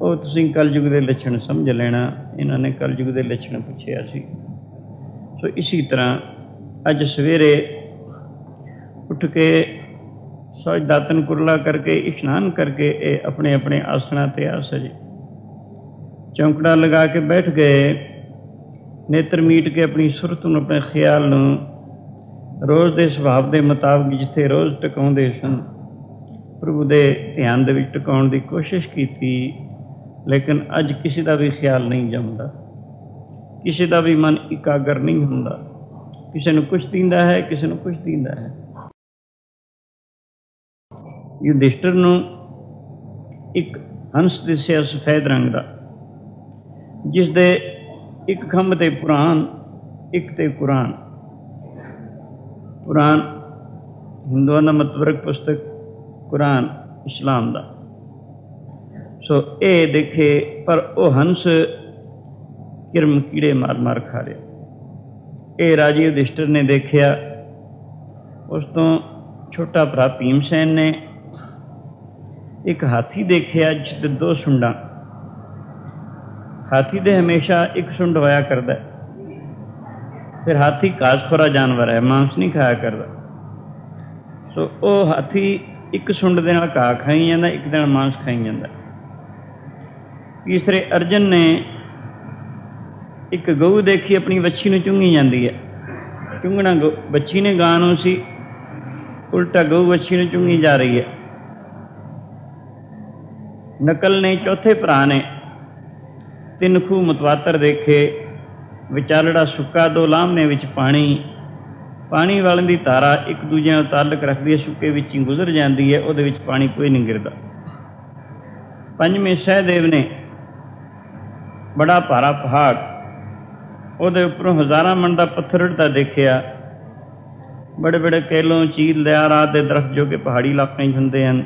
ਉਹ ਤੁਸੀਂ ਕਲਯੁਗ ਦੇ ਲੱਛਣ ਸਮਝ ਲੈਣਾ, ਇਹਨਾਂ ਨੇ ਕਲਯੁਗ ਦੇ ਲੱਛਣ ਪੁੱਛਿਆ ਸੀ। ਸੋ ਇਸੇ ਤਰ੍ਹਾਂ ਅੱਜ ਸਵੇਰੇ ਉੱਠ ਕੇ ਸੋਚ ਦਾਤਨ ਕੁਰਲਾ ਕਰਕੇ, ਇਸ਼ਨਾਨ ਕਰਕੇ ਇਹ ਆਪਣੇ ਆਪਣੇ ਆਸਣਾਂ ਤੇ ਆ ਸਜੇ। ਚੌਂਕੜਾ ਲਗਾ ਕੇ ਬੈਠ ਗਏ। ਨੇਤਰ ਮੀਟ ਕੇ ਆਪਣੀ ਸੁਰਤ ਨੂੰ, ਆਪਣੇ ਖਿਆਲ ਨੂੰ ਰੋਜ਼ ਦੇ ਸੁਭਾਅ ਦੇ ਮੁਤਾਬਕ ਜਿੱਥੇ ਰੋਜ਼ ਟਿਕਾਉਂਦੇ ਸਨ, ਪ੍ਰਭੂ ਦੇ ਧਿਆਨ ਦੇ ਵਿੱਚ ਟਿਕਾਉਣ ਦੀ ਕੋਸ਼ਿਸ਼ ਕੀਤੀ, ਲੇਕਿਨ ਅੱਜ ਕਿਸੇ ਦਾ ਵੀ ਖਿਆਲ ਨਹੀਂ ਜੰਮਦਾ। ਕਿਸੇ ਦਾ ਵੀ ਮਨ ਇਕਾਗਰ ਨਹੀਂ ਹੁੰਦਾ। ਕਿਸੇ ਨੂੰ ਕੁਝ ਦਿੰਦਾ ਹੈ, ਕਿਸੇ ਨੂੰ ਕੁਝ ਦਿੰਦਾ ਹੈ। ਯੁਧਿਸ਼ਟਰ ਨੂੰ ਇੱਕ ਹੰਸ ਦਿਸਿਆ ਸਫੈਦ ਰੰਗ ਦਾ ਜਿਸ ਦੇ ਇੱਕ ਖੰਭ ਤੇ ਪੁਰਾਨ ਇੱਕ ਤੇ ਕੁਰਾਨ ਕੁਰਾਨ ਹਿੰਦੂਆਂ ਦਾ ਮਤਵਰਕ ਪੁਸਤਕ ਕੁਰਾਨ ਇਸਲਾਮ ਦਾ ਸੋ ਇਹ ਦੇਖੇ ਪਰ ਉਹ ਹੰਸ ਕਿਰਮ ਕੀੜੇ ਮਾਰ ਮਾਰ ਖਾ ਰਿਹਾ ਇਹ ਰਾਜੀ ਯੁਧਿਸ਼ਟਰ ਨੇ ਦੇਖਿਆ ਉਸ ਤੋਂ ਛੋਟਾ ਭਰਾ ਭੀਮ ਸੈਨ ਨੇ ਇੱਕ ਹਾਥੀ ਦੇਖਿਆ ਜਿਸ ਦੇ ਦੋ ਸੁੰਡਾਂ। ਹਾਥੀ ਦੇ ਹਮੇਸ਼ਾ ਇੱਕ ਸੁੰਡ ਹੋਇਆ ਕਰਦਾ। ਫਿਰ ਹਾਥੀ ਕਾਸਖੋਰਾ ਜਾਨਵਰ ਹੈ ਮਾंस ਨਹੀਂ ਖਾਇਆ ਕਰਦਾ। ਸੋ ਉਹ ਹਾਥੀ ਇੱਕ ਸੁੰਡ ਦੇ ਨਾਲ ਘਾਹ ਖਾਈ ਜਾਂਦਾ, ਇੱਕ ਦੇ ਨਾਲ ਮਾंस ਖਾਈ ਜਾਂਦਾ। ਤੀਸਰੇ ਅਰਜਨ ਨੇ ਇੱਕ ਗਊ ਦੇਖੀ, ਆਪਣੀ ਵੱਛੀ ਨੂੰ ਚੁੰਗੀ ਜਾਂਦੀ ਹੈ। ਚੁੰਗਣਾ ਵੱਛੀ ਨੇ ਗਾਂ ਨੂੰ ਸੀ, ਉਲਟਾ ਗਊ ਵੱਛੀ ਨੂੰ ਚੁੰਗੀ ਜਾ ਰਹੀ ਹੈ। ਨਕਲ ਨੇ, ਚੌਥੇ ਭਰਾ ਨੇ। ਤਿੰਨ ਖੂ ਮਤਵਾਤਰ ਦੇਖੇ। ਵਿਚਾਲੜਾ ਸੁੱਕਾ, ਦੋ ਲਾਹਮਣੇ ਵਿੱਚ ਪਾਣੀ। ਪਾਣੀ ਵਾਲੇ ਦੀ ਧਾਰਾ ਇੱਕ ਦੂਜੇ ਨਾਲ ਤਾਲਕ ਰੱਖਦੀ ਹੈ। ਸੁੱਕੇ ਵਿੱਚ ਹੀ ਗੁਜ਼ਰ ਜਾਂਦੀ ਹੈ। ਉਹਦੇ ਵਿੱਚ ਪਾਣੀ ਕੋਈ ਨਹੀਂ ਗਿਰਦਾ। ਪੰਜਵੇਂ ਸਹਿਦੇਵ ਨੇ ਬੜਾ ਭਾਰਾ ਪਹਾੜ। ਉਹਦੇ ਉੱਪਰੋਂ ਹਜ਼ਾਰਾਂ ਮਣ ਦਾ ਪੱਥਰ ਉੱਡਦਾ ਦੇਖਿਆ। ਬੜੇ ਬੜੇ ਕੇਲੋਂ ਚੀਲ ਲਿਆਰਾ ਦੇ ਦਰਖਤ ਜੋ ਕਿ ਪਹਾੜੀ ਇਲਾਕਿਆਂ 'ਚ ਹੁੰਦੇ ਹਨ।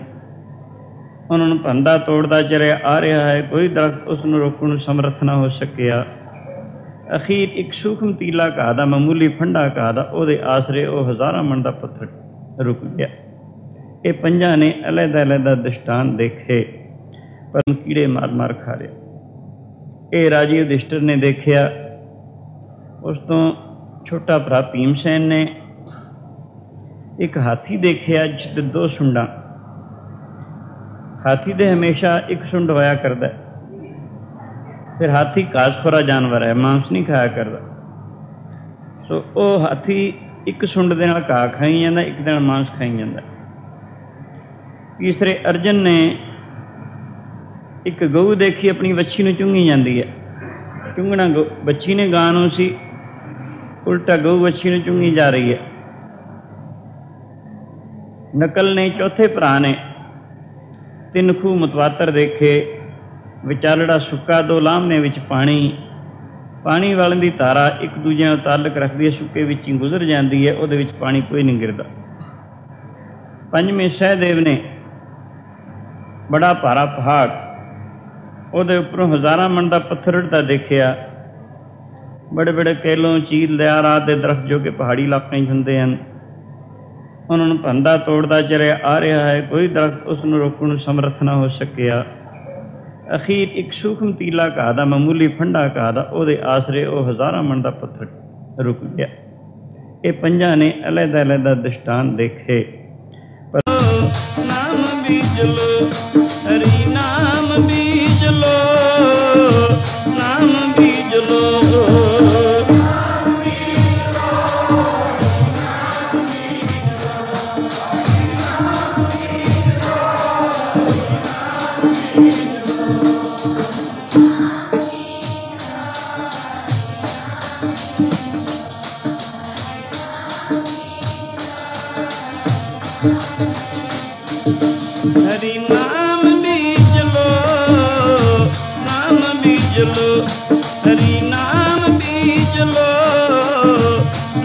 ਉਹਨਾਂ ਨੂੰ ਭੰਦਾ ਤੋੜਦਾ ਚਰਿਆ ਆ ਰਿਹਾ ਹੈ, ਕੋਈ ਦਰਖਤ ਉਸ ਨੂੰ ਰੋਕਣ ਨੂੰ ਸਮਰੱਥ ਨਾ ਹੋ ਸਕਿਆ। ਅਖੀਰ ਇੱਕ ਸੂਖਮ ਤੀਲਾ ਘਾਹ ਦਾ, ਮਾਮੂਲੀ ਫੰਡਾ ਘਾਹ ਦਾ, ਉਹਦੇ ਆਸਰੇ ਉਹ ਹਜ਼ਾਰਾਂ ਮਣ ਦਾ ਪੱਥਰ ਰੁਕ ਗਿਆ। ਇਹ ਪੰਜਾਂ ਨੇ ਅਲੱਗ ਅਲੱਗ ਦ੍ਰਿਸ਼ਟਾਂਤ ਦੇਖੇ, ਪਰ ਕੀੜੇ ਮਾਰ ਮਾਰ ਖਾ ਰਹੇ ਇਹ ਰਾਜੀ ਯੁਧਿਸ਼ਟਰ ਨੇ ਦੇਖਿਆ, ਉਸ ਤੋਂ ਛੋਟਾ ਭਰਾ ਭੀਮ ਸੈਨ ਨੇ ਇੱਕ ਹਾਥੀ ਦੇਖਿਆ ਜਿਸ ਦੇ ਦੋ ਸੁੰਡਾਂ ਹਾਥੀ ਦੇ ਹਮੇਸ਼ਾ ਇੱਕ ਸੁੰਡ ਹੋਇਆ ਕਰਦਾ ਫਿਰ ਹਾਥੀ ਘਾਸਖੋਰਾ ਜਾਨਵਰ ਹੈ, ਮਾਂਸ ਨਹੀਂ ਖਾਇਆ ਕਰਦਾ। ਸੋ ਉਹ ਹਾਥੀ ਇੱਕ ਸੁੰਡ ਦੇ ਨਾਲ ਘਾਹ ਖਾਈ ਜਾਂਦਾ, ਇੱਕ ਦੇ ਨਾਲ ਮਾਂਸ ਖਾਈ ਜਾਂਦਾ। ਤੀਸਰੇ ਅਰਜਨ ਨੇ ਇੱਕ ਗਊ ਦੇਖੀ, ਆਪਣੀ ਵੱਛੀ ਨੂੰ ਚੁੰਗੀ ਜਾਂਦੀ ਹੈ। ਚੁੰਗਣਾ ਗਊ- ਵੱਛੀ ਨੇ ਗਾਂ ਨੂੰ ਸੀ, ਉਲਟਾ ਗਊ ਵੱਛੀ ਨੂੰ ਚੁੰਗੀ ਜਾ ਰਹੀ ਹੈ। ਨਕਲ ਨੇ ਚੌਥੇ ਭਰਾ ਨੇ ਤਿੰਨ ਖੂ ਮਤਵਾਤਰ ਦੇਖੇ, ਵਿਚਾਲੜਾ ਸੁੱਕਾ ਦੋ ਲਾਮਨੇ ਵਿੱਚ ਪਾਣੀ। ਪਾਣੀ ਵਾਲੇ ਦੀ ਧਾਰਾ ਇੱਕ ਦੂਜੇ ਨਾਲ ਤਾਲਕ ਰੱਖਦੀ ਹੈ, ਸੁੱਕੇ ਵਿੱਚ ਹੀ ਗੁਜ਼ਰ ਜਾਂਦੀ ਹੈ, ਉਹਦੇ ਵਿੱਚ ਪਾਣੀ ਕੋਈ ਨਹੀਂ ਗਿਰਦਾ। ਪੰਜਵੇਂ ਸਹਿਦੇਵ ਨੇ ਬੜਾ ਭਾਰਾ ਪਹਾੜ, ਉਹਦੇ ਉੱਪਰੋਂ ਹਜ਼ਾਰਾਂ ਮਣ ਦਾ ਪੱਥਰ ਉੱਡਦਾ ਦੇਖਿਆ। ਬੜੇ ਬੜੇ ਕੇਲੋਂ ਚੀਲ ਲਿਆਰਾ ਦੇ ਦਰਖਤ ਜੋ ਕਿ ਪਹਾੜੀ ਇਲਾਕਿਆਂ 'ਚ ਹੁੰਦੇ ਹਨ। ਉਹਨਾਂ ਨੂੰ ਭੰਦਾ ਤੋੜਦਾ ਚਰਿਆ ਆ ਰਿਹਾ ਹੈ, ਕੋਈ ਦਰਖਤ ਉਸ ਨੂੰ ਰੋਕਣ ਨੂੰ ਸਮਰੱਥ ਨਾ ਹੋ ਸਕਿਆ। ਅਖੀਰ ਇੱਕ ਸੂਖਮ ਤੀਲਾ ਘਾਹ ਦਾ, ਮਾਮੂਲੀ ਫੰਡਾ ਘਾਹ ਦਾ, ਉਹਦੇ ਆਸਰੇ ਉਹ ਹਜ਼ਾਰਾਂ ਮਣ ਦਾ ਪੱਥਰ ਰੁਕ ਗਿਆ। ਇਹ ਪੰਜਾਂ ਨੇ ਅਲੱਗ ਅਲੱਗ ਦ੍ਰਿਸ਼ਟਾਂਤ ਦੇਖੇ। ਨਾਮ ਬੀਜ ਲੋ, ਹਰੀ ਨਾਮ ਬੀਜ ਲੋ, ਨਾਮ हरी नाम बीज लो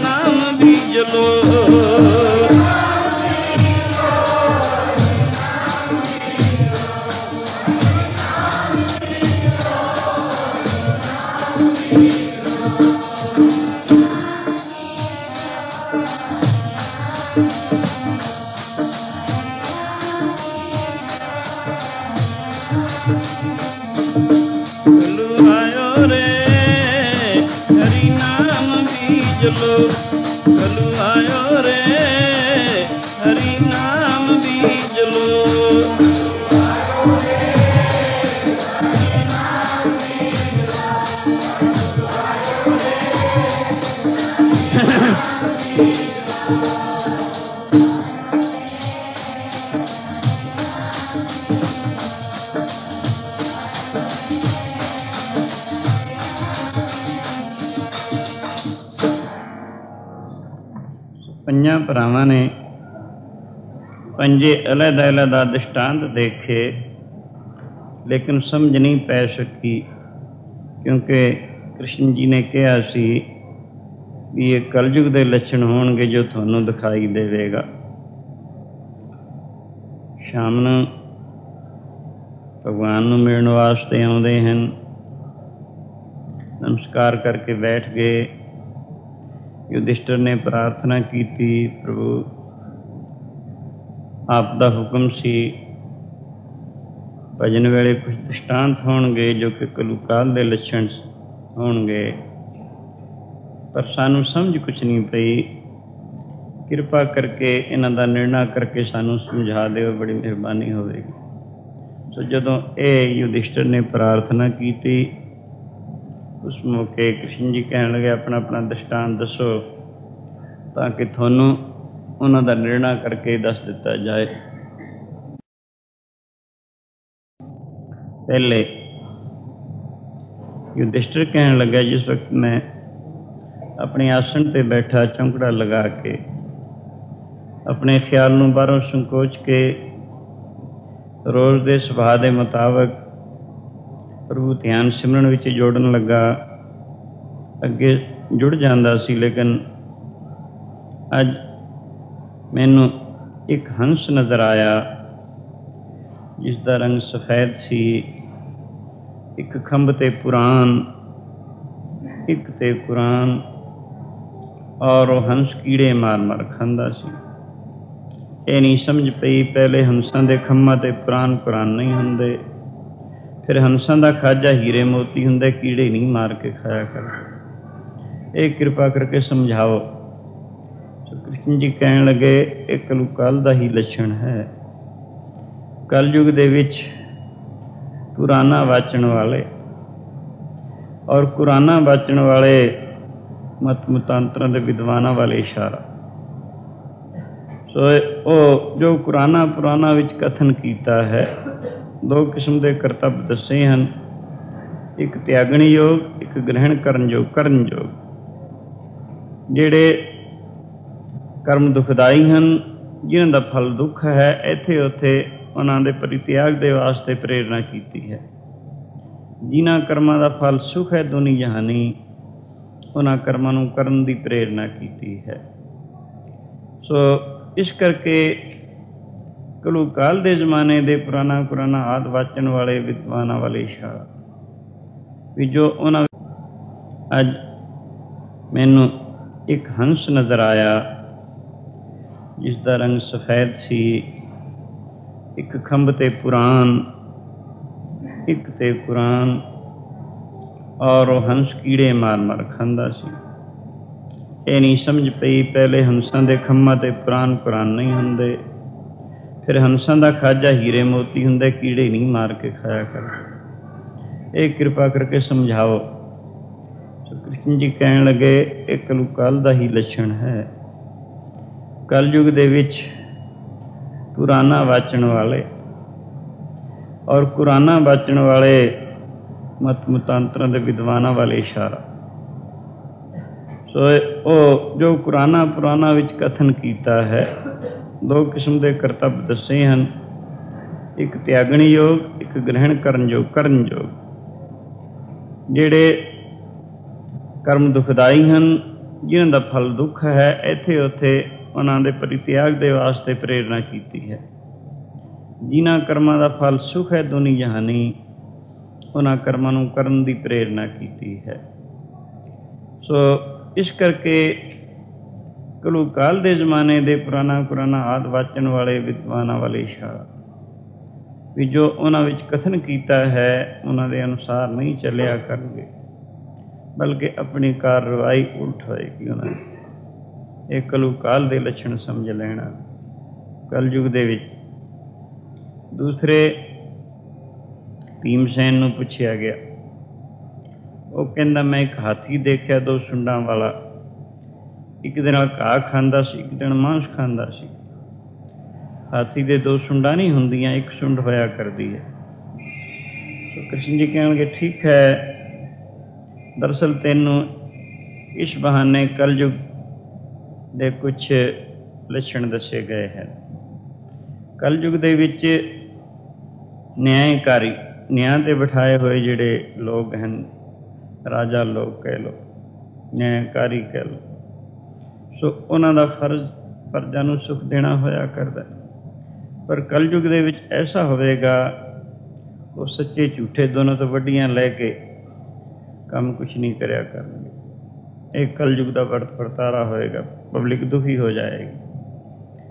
नाम बीज लो ਭਰਾਵਾਂ ਨੇ ਪੰਜੇ ਅਲੱਗ ਅਲੱਗ ਦ੍ਰਿਸ਼ਟਾਂਤ ਦੇਖੇ, ਲੇਕਿਨ ਸਮਝ ਨਹੀਂ ਪੈ ਸਕੀ, ਕਿਉਂਕਿ ਕ੍ਰਿਸ਼ਨ ਜੀ ਨੇ ਕਿਹਾ ਸੀ ਵੀ ਇਹ ਕਲਯੁਗ ਦੇ ਲੱਛਣ ਹੋਣਗੇ ਜੋ ਤੁਹਾਨੂੰ ਦਿਖਾਈ ਦੇਵੇਗਾ। ਸ਼ਾਮ ਨੂੰ ਭਗਵਾਨ ਨੂੰ ਮਿਲਣ ਵਾਸਤੇ ਆਉਂਦੇ ਹਨ। ਨਮਸਕਾਰ ਕਰਕੇ ਬੈਠ ਗਏ। ਯੁਧਿਸ਼ਟਰ ਨੇ ਪ੍ਰਾਰਥਨਾ ਕੀਤੀ, ਪ੍ਰਭੂ, ਆਪ ਦਾ ਹੁਕਮ ਸੀ, ਭਜਨ ਵੇਲੇ ਕੁਝ ਦ੍ਰਿਸ਼ਟਾਂਤ ਹੋਣਗੇ ਜੋ ਕਿ ਕਲੂਕਾਲ ਦੇ ਲੱਛਣ ਹੋਣਗੇ। ਪਰ ਸਾਨੂੰ ਸਮਝ ਕੁਝ ਨਹੀਂ ਪਈ। ਕਿਰਪਾ ਕਰਕੇ ਇਹਨਾਂ ਦਾ ਨਿਰਣਾ ਕਰਕੇ ਸਾਨੂੰ ਸਮਝਾ ਦਿਓ, ਬੜੀ ਮਿਹਰਬਾਨੀ ਹੋਵੇਗੀ। ਸੋ ਜਦੋਂ ਇਹ ਯੁਧਿਸ਼ਟਰ ਨੇ ਪ੍ਰਾਰਥਨਾ ਕੀਤੀ ਉਸ ਮੌਕੇ ਕ੍ਰਿਸ਼ਨ ਜੀ ਕਹਿਣ ਲੱਗੇ, ਆਪਣਾ ਆਪਣਾ ਦ੍ਰਿਸ਼ਟਾਂਤ ਦੱਸੋ ਤਾਂ ਕਿ ਤੁਹਾਨੂੰ ਉਹਨਾਂ ਦਾ ਨਿਰਣਾ ਕਰਕੇ ਦੱਸ ਦਿੱਤਾ ਜਾਏ। ਪਹਿਲੇ ਯੁਧਿਸ਼ਟਰ ਕਹਿਣ ਲੱਗਾ, ਜਿਸ ਵਕਤ ਮੈਂ ਆਪਣੇ ਆਸਣ ਤੇ ਬੈਠਾ ਚੌਂਕੜਾ ਲਗਾ ਕੇ ਆਪਣੇ ਖਿਆਲ ਨੂੰ ਬਾਹਰੋਂ ਸੰਕੋਚ ਕੇ ਰੋਜ਼ ਦੇ ਸੁਭਾਅ ਦੇ ਮੁਤਾਬਕ ਪ੍ਰਭੂ ਧਿਆਨ ਸਿਮਰਨ ਵਿੱਚ ਜੋੜਨ ਲੱਗਾ। ਅੱਗੇ ਜੁੜ ਜਾਂਦਾ ਸੀ, ਲੇਕਿਨ ਅੱਜ ਮੈਨੂੰ ਇੱਕ ਹੰਸ ਨਜ਼ਰ ਆਇਆ ਜਿਸ ਦਾ ਰੰਗ ਸਫੈਦ ਸੀ। ਇੱਕ ਖੰਭ ਤੇ ਪੁਰਾਨ ਇੱਕ ਤੇ ਕੁਰਾਨ, ਔਰ ਉਹ ਹੰਸ ਕੀੜੇ ਮਾਰ ਮਾਰ ਖਾਂਦਾ ਸੀ। ਇਹ ਨਹੀਂ ਸਮਝ ਪਈ, ਪਹਿਲੇ ਹੰਸਾਂ ਦੇ ਖੰਮਾਂ ਤੇ ਪੁਰਾਨ ਕੁਰਾਨ ਨਹੀਂ ਹੁੰਦੇ। ਫਿਰ ਹੰਸਾਂ ਦਾ ਖਾਜਾ ਹੀਰੇ ਮੋਤੀ ਹੁੰਦੇ ਕੀੜੇ ਨਹੀਂ ਮਾਰ ਕੇ ਖਾਇਆ ਕਰ ਇਹ ਕਿਰਪਾ ਕਰਕੇ ਸਮਝਾਓ। ਕ੍ਰਿਸ਼ਨ ਜੀ ਕਹਿਣ ਲੱਗੇ, ਇਹ ਕਲੂਕਾਲ ਦਾ ਹੀ ਲੱਛਣ ਹੈ। ਕਲਯੁਗ ਦੇ ਵਿੱਚ ਪੁਰਾਣਾ ਵਾਚਣ ਵਾਲੇ ਔਰ ਕੁਰਾਨਾ ਵਾਚਣ ਵਾਲੇ ਮਤ ਮਤਾਂਤਰਾਂ ਦੇ ਵਿਦਵਾਨਾਂ ਵਾਲੇ ਇਸ਼ਾਰਾ। ਸੋ ਉਹ ਜੋ ਕੁਰਾਨਾ ਪੁਰਾਣਾ ਵਿੱਚ ਕਥਨ ਕੀਤਾ ਹੈ ਦੋ ਕਿਸਮ ਦੇ ਕਰਤੱਵ ਦੱਸੇ ਹਨ। ਇੱਕ ਤਿਆਗਣੀ ਯੋਗ, ਇੱਕ ਗ੍ਰਹਿਣ ਕਰਨ ਯੋਗ ਕਰਨ ਯੋਗ। ਜਿਹੜੇ ਕਰਮ ਦੁਖਦਾਈ ਹਨ, ਜਿਨ੍ਹਾਂ ਦਾ ਫਲ ਦੁੱਖ ਹੈ ਇੱਥੇ ਉੱਥੇ ਉਹਨਾਂ ਦੇ ਪਰਿਤਿਆਗ ਦੇ ਵਾਸਤੇ ਪ੍ਰੇਰਣਾ ਕੀਤੀ ਹੈ। ਜਿਨ੍ਹਾਂ ਕਰਮਾਂ ਦਾ ਫਲ ਸੁਖ ਹੈ, ਦੁਨੀ ਜਹਾਨੀ, ਉਹਨਾਂ ਕਰਮਾਂ ਨੂੰ ਕਰਨ ਦੀ ਪ੍ਰੇਰਣਾ ਕੀਤੀ ਹੈ। ਸੋ, ਇਸ ਕਰਕੇ ਕਲੂਕਾਲ ਦੇ ਜ਼ਮਾਨੇ ਦੇ ਪੁਰਾਣਾ ਪੁਰਾਣਾ ਆਦ ਵਾਚਣ ਵਾਲੇ ਵਿਦਵਾਨਾਂ ਵਾਲੇ ਸ਼ਾਹ ਵੀ ਜੋ ਉਹਨਾਂ ਅੱਜ ਮੈਨੂੰ ਇੱਕ ਹੰਸ ਨਜ਼ਰ ਆਇਆ ਜਿਸ ਦਾ ਰੰਗ ਸਫੈਦ ਸੀ, ਇੱਕ ਖੰਭ ਤੇ ਪੁਰਾਨ ਇੱਕ ਤੇ ਕੁਰਾਨ ਔਰ ਉਹ ਹੰਸ ਕੀੜੇ ਮਾਰ ਮਾਰ ਖਾਂਦਾ ਸੀ। ਇਹ ਨਹੀਂ ਸਮਝ ਪਈ, ਪਹਿਲੇ ਹੰਸਾਂ ਦੇ ਖੰਮਾਂ ਤੇ ਪੁਰਾਨ ਕੁਰਾਨ ਨਹੀਂ ਹੁੰਦੇ। ਫਿਰ ਹੰਸਾਂ ਦਾ ਖਾਜਾ ਹੀਰੇ ਮੋਤੀ ਹੁੰਦੇ ਕੀੜੇ ਨਹੀਂ ਮਾਰ ਕੇ ਖਾਇਆ ਕਰ। ਇਹ ਕਿਰਪਾ ਕਰਕੇ ਸਮਝਾਓ। ਕ੍ਰਿਸ਼ਨ ਜੀ ਕਹਿਣ ਲੱਗੇ ਇਹ ਕਲੂਕਾਲ ਦਾ ਹੀ ਲੱਛਣ ਹੈ। ਕਲਯੁਗ ਦੇ ਵਿੱਚ ਪੁਰਾਣਾ ਵਾਚਣ ਵਾਲੇ ਔਰ ਕੁਰਾਨਾ ਵਾਚਣ ਵਾਲੇ ਮਤ ਮਤਾਂਤਰਾਂ ਦੇ ਵਿਦਵਾਨਾਂ ਵਾਲੇ ਇਸ਼ਾਰਾ। ਸੋ ਉਹ ਜੋ ਕੁਰਾਨਾ ਪੁਰਾਣਾ ਵਿੱਚ ਕਥਨ ਕੀਤਾ ਹੈ ਦੋ ਕਿਸਮ ਦੇ ਕਰਤੱਵ ਦੱਸੇ ਹਨ। ਇੱਕ ਤਿਆਗਣੀ ਯੋਗ, ਇੱਕ ਗ੍ਰਹਿਣ ਕਰਨ ਯੋਗ ਕਰਨ ਯੋਗ। ਜਿਹੜੇ ਕਰਮ ਦੁਖਦਾਈ ਹਨ, ਜਿਨ੍ਹਾਂ ਦਾ ਫਲ ਦੁੱਖ ਹੈ ਇੱਥੇ ਉੱਥੇ ਉਹਨਾਂ ਦੇ ਪਰਿਤਿਆਗ ਦੇ ਵਾਸਤੇ ਪ੍ਰੇਰਣਾ ਕੀਤੀ ਹੈ। ਜਿਨ੍ਹਾਂ ਕਰਮਾਂ ਦਾ ਫਲ ਸੁਖ ਹੈ, ਦੁਨੀ ਜਹਾਨੀ, ਉਹਨਾਂ ਕਰਮਾਂ ਨੂੰ ਕਰਨ ਦੀ ਪ੍ਰੇਰਣਾ ਕੀਤੀ ਹੈ। ਸੋ, ਇਸ ਕਰਕੇ ਕਲੂਕਾਲ ਦੇ ਜ਼ਮਾਨੇ ਦੇ ਪੁਰਾਣਾ ਪੁਰਾਣਾ ਆਦ ਵਾਚਣ ਵਾਲੇ ਵਿਦਵਾਨਾਂ ਵਾਲੇ ਇਸ਼ਾਰਾ। ਵੀ ਜੋ ਉਹਨਾਂ ਵਿੱਚ ਕਥਨ ਕੀਤਾ ਹੈ, ਉਹਨਾਂ ਦੇ ਅਨੁਸਾਰ ਨਹੀਂ ਚੱਲਿਆ ਕਰਨਗੇ। ਬਲਕਿ ਆਪਣੀ ਕਾਰਵਾਈ ਉਲਟ ਹੋਏਗੀ ਉਹਨਾਂ ਦੀ। ਇਹ ਕਲੂਕਾਲ ਦੇ ਲੱਛਣ ਸਮਝ ਲੈਣਾ। ਕਲਯੁਗ ਦੇ ਵਿੱਚ ਦੂਸਰੇ ਭੀਮਸੈਨ ਨੂੰ ਪੁੱਛਿਆ ਗਿਆ। ਉਹ ਕਹਿੰਦਾ, ਮੈਂ ਇੱਕ ਹਾਥੀ ਦੇਖਿਆ, ਦੋ ਸੁੰਡਾਂ ਵਾਲਾ। ਇੱਕ ਦੇ ਨਾਲ ਘਾਹ ਖਾਂਦਾ ਸੀ, ਇੱਕ ਦਿਨ ਮਾਂਸ ਖਾਂਦਾ ਸੀ। ਹਾਥੀ ਦੇ ਦੋ ਸੁੰਡਾਂ ਨਹੀਂ ਹੁੰਦੀਆਂ, ਇੱਕ ਸੁੰਡ ਹੋਇਆ ਕਰਦੀ ਹੈ। ਸੋ ਕ੍ਰਿਸ਼ਨ ਜੀ ਕਹਿਣਗੇ, ਠੀਕ ਹੈ। ਦਰਸਲ ਤੈਨੂੰ ਇਸ ਬਹਾਨੇ ਕਲਯੁਗ ਦੇ ਕੁਝ ਲੱਛਣ ਦੱਸੇ ਗਏ ਹਨ। ਕਲਯੁਗ ਦੇ ਵਿੱਚ ਨਿਆਂਕਾਰੀ ਨਿਆਂ ਤੇ ਬਿਠਾਏ ਹੋਏ ਜਿਹੜੇ ਲੋਕ ਹਨ, ਰਾਜਾ ਲੋਕ ਕਹਿ ਲੋ ਨਿਆਂਕਾਰੀ ਕਹਿ ਲੋ ਸੋ ਉਹਨਾਂ ਦਾ ਫਰਜ਼ ਪਰਜ਼ਾਂ ਨੂੰ ਸੁਖ ਦੇਣਾ ਹੋਇਆ ਕਰਦਾ ਪਰ ਕਲਯੁਗ ਦੇ ਵਿੱਚ ਐਸਾ ਹੋਵੇਗਾ, ਉਹ ਸੱਚੇ ਝੂਠੇ ਦੋਨੋਂ ਤੋਂ ਵੱਡੀਆਂ ਲੈ ਕੇ ਕੰਮ ਕੁਝ ਨਹੀਂ ਕਰਿਆ ਕਰਨਗੇ। ਇਹ ਕਲਯੁਗ ਦਾ ਵਰਤ ਵਰਤਾਰਾ ਹੋਏਗਾ, ਪਬਲਿਕ ਦੁਖੀ ਹੋ ਜਾਏਗੀ,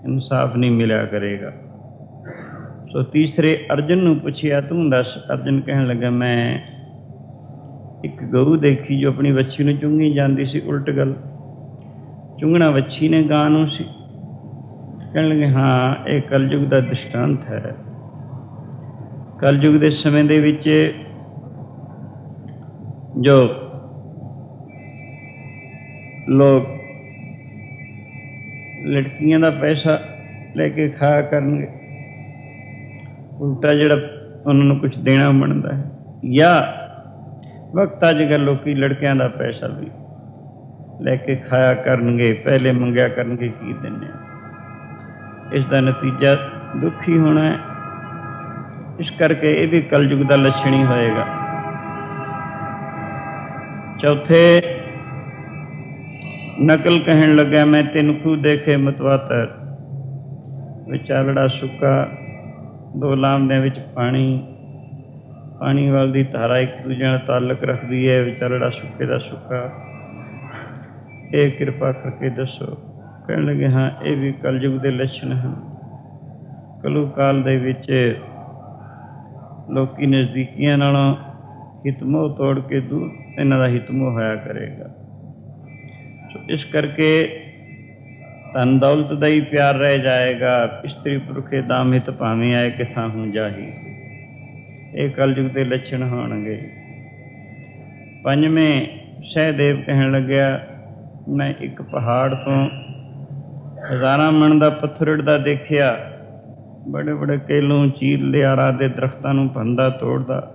ਇਨਸਾਫ ਨਹੀਂ ਮਿਲਿਆ ਕਰੇਗਾ। ਸੋ ਤੀਸਰੇ ਅਰਜਨ ਨੂੰ ਪੁੱਛਿਆ, ਤੂੰ ਦੱਸ, ਅਰਜਨ ਕਹਿਣ ਲੱਗਾ, ਮੈਂ ਇੱਕ ਗਊ ਦੇਖੀ ਜੋ ਆਪਣੀ ਵੱਛੀ ਨੂੰ ਚੁੰਗੀ ਜਾਂਦੀ ਸੀ, ਉਲਟ ਗੱਲ। ਚੁੰਗਣਾ ਵੱਛੀ ਨੇ ਗਾਂ ਨੂੰ ਸੀ। ਕਹਿਣ ਲੱਗੇ ਹਾਂ, ਇਹ ਕਲਯੁਗ ਦਾ ਦ੍ਰਿਸ਼ਟਾਂਤ ਹੈ। ਕਲਯੁਗ ਦੇ ਸਮੇਂ ਦੇ ਵਿੱਚ ਜੋ ਲੋਕ ਲੜਕੀਆਂ ਦਾ ਪੈਸਾ ਲੈ ਕੇ ਖਾ ਕਰਨਗੇ, ਉਲਟਾ ਜਿਹੜਾ ਉਹਨਾਂ ਨੂੰ ਕੁਝ ਦੇਣਾ ਬਣਦਾ ਹੈ। ਜਾਂ ਵਕਤ ਅੱਜ ਕੱਲ੍ਹ ਲੋਕੀ ਲੜਕਿਆਂ ਦਾ ਪੈਸਾ ਵੀ ਲੈ ਕੇ ਖਾਇਆ ਕਰਨਗੇ, ਪਹਿਲੇ ਮੰਗਿਆ ਕਰਨਗੇ, ਕੀ ਦਿੰਨੇ ਇਸ ਦਾ ਨਤੀਜਾ ਦੁਖੀ ਹੋਣਾ ਹੈ। ਇਸ ਕਰਕੇ ਇਹ ਵੀ ਕਲਯੁਗ ਦਾ ਲੱਛਣ ਹੀ ਹੋਏਗਾ। ਚੌਥੇ, ਨਕਲ ਕਹਿਣ ਲੱਗਾ ਮੈਂ ਤੈਨੂੰ ਖੂ ਦੇਖੇ ਮਤਵਾਤਰ। ਵਿਚਾਲੜਾ ਸੁੱਕਾ, ਦੋ ਲਾਮਦਿਆਂ ਵਿੱਚ ਪਾਣੀ ਪਾਣੀ ਵਾਲ ਦੀ ਧਾਰਾ ਇੱਕ ਦੂਜੇ ਨਾਲ ਤਾਲਕ ਰੱਖਦੀ ਹੈ। ਵਿਚਾਲੜਾ ਸੁੱਕੇ ਦਾ ਸੁੱਕਾ ਇਹ ਕਿਰਪਾ ਕਰਕੇ ਦੱਸੋ। ਕਹਿਣ ਲੱਗੇ, ਹਾਂ, ਇਹ ਵੀ ਕਲਯੁਗ ਦੇ ਲੱਛਣ ਹਨ। ਕਲੂ ਕਾਲ ਦੇ ਵਿੱਚ ਲੋਕੀ ਨਜ਼ਦੀਕੀਆਂ ਨਾਲੋਂ ਹਿਤਮੋਹ ਤੋੜ ਕੇ ਦੂਰ ਇਹਨਾਂ ਦਾ ਹਿਤਮੋ ਹੋਇਆ ਕਰੇਗਾ। ਸੋ ਇਸ ਕਰਕੇ ਧਨ ਦੌਲਤ ਦਾ ਹੀ ਪਿਆਰ ਰਹਿ ਜਾਏਗਾ। ਇਸਤਰੀ ਪੁਰਖੇ ਦਾਮ ਹਿਤ ਭਾਵੇਂ ਆਏ ਕਿਥਾਂ ਹੂੰ ਜਾਹੀ। ਇਹ ਕਲਯੁਗ ਦੇ ਲੱਛਣ ਹੋਣਗੇ। ਪੰਜਵੇਂ ਸਹਿਦੇਵ ਕਹਿਣ ਲੱਗਿਆ ਮੈਂ ਇੱਕ ਪਹਾੜ ਤੋਂ ਹਜ਼ਾਰਾਂ ਮਣ ਦਾ ਪੱਥਰ ਦਾ ਦੇਖਿਆ। ਬੜੇ ਬੜੇ ਕੇਲੋਂ ਚੀਰ ਲਿਆਰਾ ਦੇ ਦਰਖਤਾਂ ਨੂੰ ਭੰਦਾ ਤੋੜਦਾ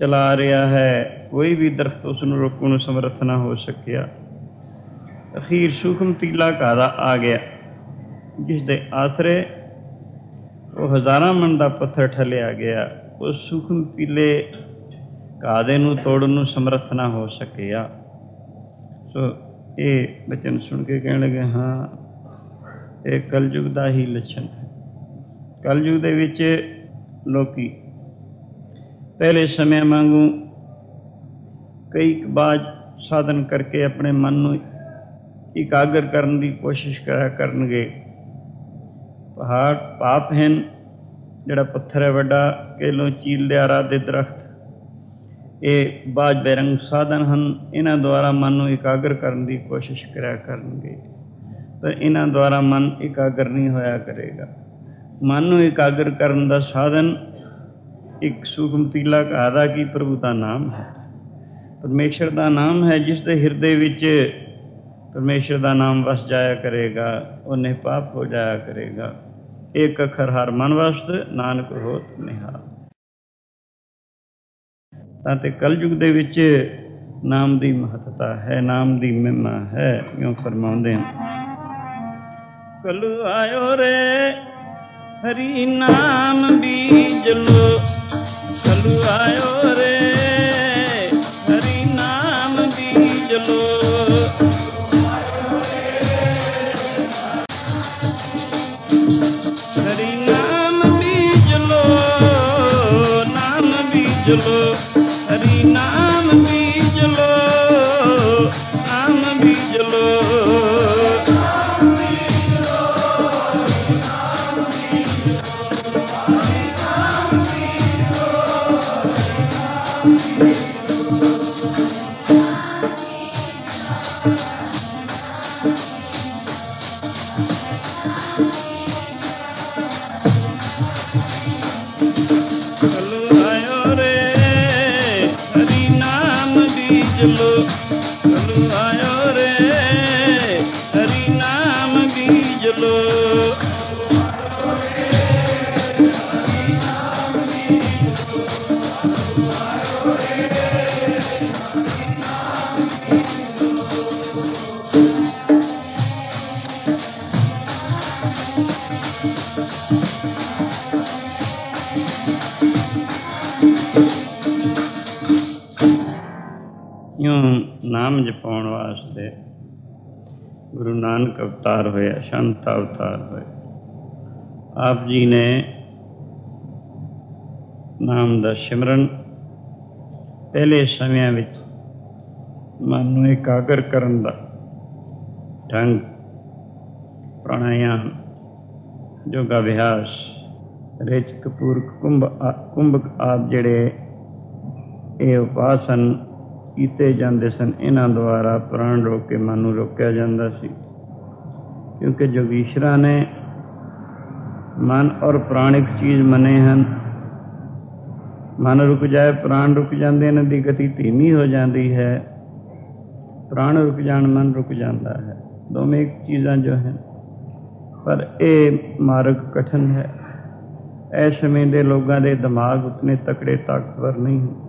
ਚਲਾ ਰਿਹਾ ਹੈ। ਕੋਈ ਵੀ ਦਰਖਤ ਉਸ ਨੂੰ ਰੋਕਣ ਨੂੰ ਸਮਰੱਥ ਨਾ ਹੋ ਸਕਿਆ। ਅਖੀਰ ਸੂਖਮ ਤੀਲਾ ਘਾਰਾ ਆ ਗਿਆ ਜਿਸ ਦੇ ਆਸਰੇ ਉਹ ਹਜ਼ਾਰਾਂ ਮਣ ਦਾ ਪੱਥਰ ਠਲਿਆ ਗਿਆ। ਉਸ ਸੂਖਮ ਤੀਲੇ ਘਾਦੇ ਨੂੰ ਤੋੜਨ ਨੂੰ ਸਮਰੱਥ ਨਾ ਹੋ ਸਕਿਆ। ਸੋ ਇਹ ਬਚਨ ਸੁਣ ਕੇ ਕਹਿਣ ਲੱਗੇ, ਹਾਂ, ਇਹ ਕਲਯੁਗ ਦਾ ਹੀ ਲੱਛਣ ਹੈ। ਕਲਯੁਗ ਦੇ ਵਿੱਚ ਲੋਕੀ ਪਹਿਲੇ ਸਮੇਂ ਵਾਂਗੂ ਕਈ ਬਾਜ ਸਾਧਨ ਕਰਕੇ ਆਪਣੇ ਮਨ ਨੂੰ ਇਕਾਗਰ ਕਰਨ ਦੀ ਕੋਸ਼ਿਸ਼ ਕਰਿਆ ਕਰਨਗੇ। ਪਹਾੜ ਪਾਪ ਹਨ, ਜਿਹੜਾ ਪੱਥਰ ਹੈ ਵੱਡਾ ਕੇਲੋਂ ਚੀਲ ਲਿਆਰਾ ਦੇ ਦਰਖਤ ਇਹ ਬਾਜ ਬੇਰੰਗ ਸਾਧਨ ਹਨ। ਇਹਨਾਂ ਦੁਆਰਾ ਮਨ ਨੂੰ ਇਕਾਗਰ ਕਰਨ ਦੀ ਕੋਸ਼ਿਸ਼ ਕਰਿਆ ਕਰਨਗੇ। ਪਰ ਇਹਨਾਂ ਦੁਆਰਾ ਮਨ ਇਕਾਗਰ ਨਹੀਂ ਹੋਇਆ ਕਰੇਗਾ। ਮਨ ਨੂੰ ਇਕਾਗਰ ਕਰਨ ਦਾ ਸਾਧਨ ਇੱਕ ਸੂਖਮ ਤੀਲਾ ਕਹਾਦਾ ਕਿ ਪ੍ਰਭੂ ਦਾ ਨਾਮ ਹੈ। ਪਰਮੇਸ਼ਰ ਦਾ ਨਾਮ ਹੈ ਜਿਸ ਦੇ ਹਿਰਦੇ ਵਿੱਚ ਪਰਮੇਸ਼ਰ ਦਾ ਨਾਮ ਵਸ ਜਾਇਆ ਕਰੇਗਾ ਉਹ ਨਿਪਾਪ ਹੋ ਜਾਇਆ ਕਰੇਗਾ। ਇੱਕ ਅੱਖਰ ਹਰ ਮਨ ਵਸਤ, ਨਾਨਕ ਹੋਤ ਨਿਹਾਲ। ਤਾਂ ਤੇ ਕਲਯੁਗ ਦੇ ਵਿੱਚ ਨਾਮ ਦੀ ਮਹੱਤਤਾ ਹੈ, ਨਾਮ ਦੀ ਮਹਿਮਾ ਹੈ ਕਿਉਂ ਫਰਮਾਉਂਦੇ ਹਨ। ਕਲ ਆਇਓ ਰੇ, ਹਰੀ ਨਾਮ ਬੀਜ ਲੋ ਕਲ ਆਇਓ ਰੇ, ਹਰੀ ਨਾਮ ਬੀਜ ਲੋ ਹਰੀ ਨਾਮ ਬੀਜ ਲੋ ਨਾਮ ਬੀਜ ਲੋ ਹਰੀ ਨਾਮ ਬੀਜ ਲੋ ਨਾਮ ਇਉਂ ਨਾਮ ਜਪਾਉਣ ਵਾਸਤੇ ਗੁਰੂ ਨਾਨਕ ਅਵਤਾਰ ਹੋਇਆ ਸ਼ੰਤ ਅਵਤਾਰ ਹੋਇਆ ਆਪ ਜੀ ਨੇ ਨਾਮ ਦਾ ਸਿਮਰਨ ਪਹਿਲੇ ਸਮਿਆਂ ਵਿੱਚ ਮਨ ਨੂੰ ਇਕਾਗਰ ਕਰਨ ਦਾ ਢੰਗ ਪ੍ਰਾਣਾਯਾਮ ਯੋਗਾ ਅਭਿਆਸ ਰਿਚ ਕਪੂਰ ਕੁੰਭ ਕੁੰਭਕ ਆਦਿ ਜਿਹੜੇ ਇਹ ਉਪਾਸਨ ਕੀਤੇ ਜਾਂਦੇ ਸਨ, ਇਹਨਾਂ ਦੁਆਰਾ ਪ੍ਰਾਣ ਰੋਕ ਕੇ ਮਨ ਨੂੰ ਰੋਕਿਆ ਜਾਂਦਾ ਸੀ। ਕਿਉਂਕਿ ਜੋਗੀਸ਼ਰਾਂ ਨੇ ਮਨ ਔਰ ਪ੍ਰਾਣ ਇੱਕ ਚੀਜ਼ ਮੰਨੇ ਹਨ, ਮਨ ਰੁਕ ਜਾਏ, ਪ੍ਰਾਣ ਰੁਕ ਜਾਂਦੇ ਇਹਨਾਂ ਦੀ ਗਤੀ ਧੀਮੀ ਹੋ ਜਾਂਦੀ ਹੈ। ਪ੍ਰਾਣ ਰੁਕ ਜਾਣ, ਮਨ ਰੁਕ ਜਾਂਦਾ ਹੈ। ਦੋਵੇਂ ਇੱਕ ਚੀਜ਼ਾਂ ਜੋ ਹਨ, ਪਰ ਇਹ ਮਾਰਗ ਕਠਨ ਹੈ। ਇਸ ਸਮੇਂ ਦੇ ਲੋਕਾਂ ਦੇ ਦਿਮਾਗ ਉਤਨੇ ਤਕੜੇ ਤਾਕਤਵਰ ਨਹੀਂ ਹਨ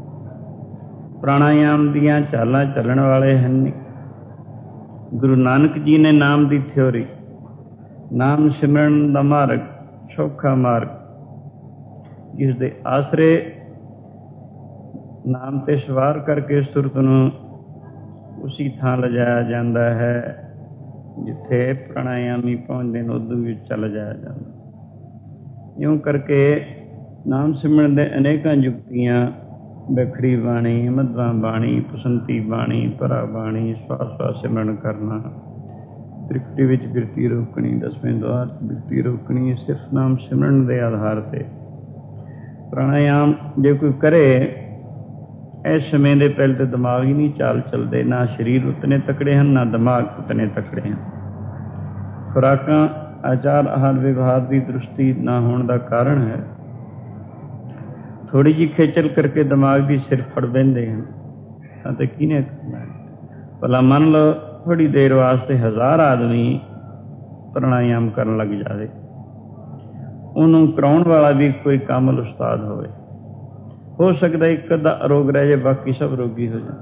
ਪ੍ਰਾਣਾਯਾਮ ਦੀਆਂ ਚਾਲਾਂ ਚੱਲਣ ਵਾਲੇ ਹਨ। ਗੁਰੂ ਨਾਨਕ ਜੀ ਨੇ ਨਾਮ ਦੀ ਥਿਉਰੀ ਨਾਮ ਸਿਮਰਨ ਦਾ ਮਾਰਗ, ਸੌਖਾ ਮਾਰਗ ਜਿਸ ਦੇ ਆਸਰੇ ਨਾਮ ਤੇ ਸਵਾਰ ਕਰਕੇ ਸੁਰਤ ਨੂੰ ਉਸੇ ਥਾਂ ਲਿਜਾਇਆ ਜਾਂਦਾ ਹੈ, ਜਿੱਥੇ ਪ੍ਰਾਣਾਯਾਮੀ ਪਹੁੰਚਦੇ ਨੇ ਉਦੋਂ ਵੀ ਚੱਲ ਜਾਇਆ ਜਾਂਦਾ। ਇਉਂ ਕਰਕੇ ਨਾਮ ਸਿਮਰਨ ਦੇ ਅਨੇਕਾਂ ਯੁਕਤੀਆਂ ਬਖੜੀ ਬਾਣੀ ਮਧਵਾ ਬਾਣੀ, ਪਸੰਤੀ ਬਾਣੀ, ਭਰਾ ਬਾਣੀ, ਸਵਾਸ ਸਵਾਸ ਸਿਮਰਨ ਕਰਨਾ। ਤ੍ਰਿਕਟੀ ਵਿੱਚ ਬਿਰਤੀ ਰੋਕਣੀ, ਦਸਵੇਂ ਦਵਾਰ ਬਿਰਤੀ ਰੋਕਣੀ, ਸਿਰਫ ਨਾਮ ਸਿਮਰਨ ਦੇ ਆਧਾਰ ਤੇ। ਪ੍ਰਾਣਾਯਾਮ ਜੇ ਕੋਈ ਕਰੇ, ਇਸ ਸਮੇਂ ਦੇ ਪਹਿਲ ਤੇ ਦਿਮਾਗ ਹੀ ਨਹੀਂ ਚਾਲ ਚੱਲਦੇ, ਨਾ ਸਰੀਰ ਉਤਨੇ ਤਕੜੇ ਹਨ, ਨਾ ਦਿਮਾਗ ਉਤਨੇ ਤਕੜੇ ਹਨ। ਖੁਰਾਕਾਂ ਆਚਾਰ ਆਹਾਰ ਵਿਵਹਾਰ ਦੀ ਦ੍ਰਿਸ਼ਟੀ ਨਾ ਹੋਣ ਦਾ ਕਾਰਨ ਹੈ। ਥੋੜੀ ਜੀ ਖੇਚਲ ਕਰਕੇ ਦਿਮਾਗ ਦੀ ਸਿਰ ਫੜ ਬੈਂਦੇ ਹਨ। ਤਾਂ ਤੇ ਕਿਨੇ ਕਰਨਾ ਭਲਾ ਮੰਨ ਲਓ ਥੋੜੀ ਦੇਰ ਵਾਸਤੇ ਹਜ਼ਾਰ ਆਦਮੀ ਪ੍ਰਾਣਾਯਾਮ ਕਰਨ ਲੱਗ ਜਾਵੇ। ਉਹਨੂੰ ਕਰਾਉਣ ਵਾਲਾ ਵੀ ਕੋਈ ਕਾਮਲ ਉਸਤਾਦ ਹੋਵੇ। ਹੋ ਸਕਦਾ ਇੱਕ ਅੱਧਾ ਅਰੋਗ ਰਹਿ ਜੇ ਬਾਕੀ ਸਭ ਰੋਗੀ ਹੋ ਜਾਣ।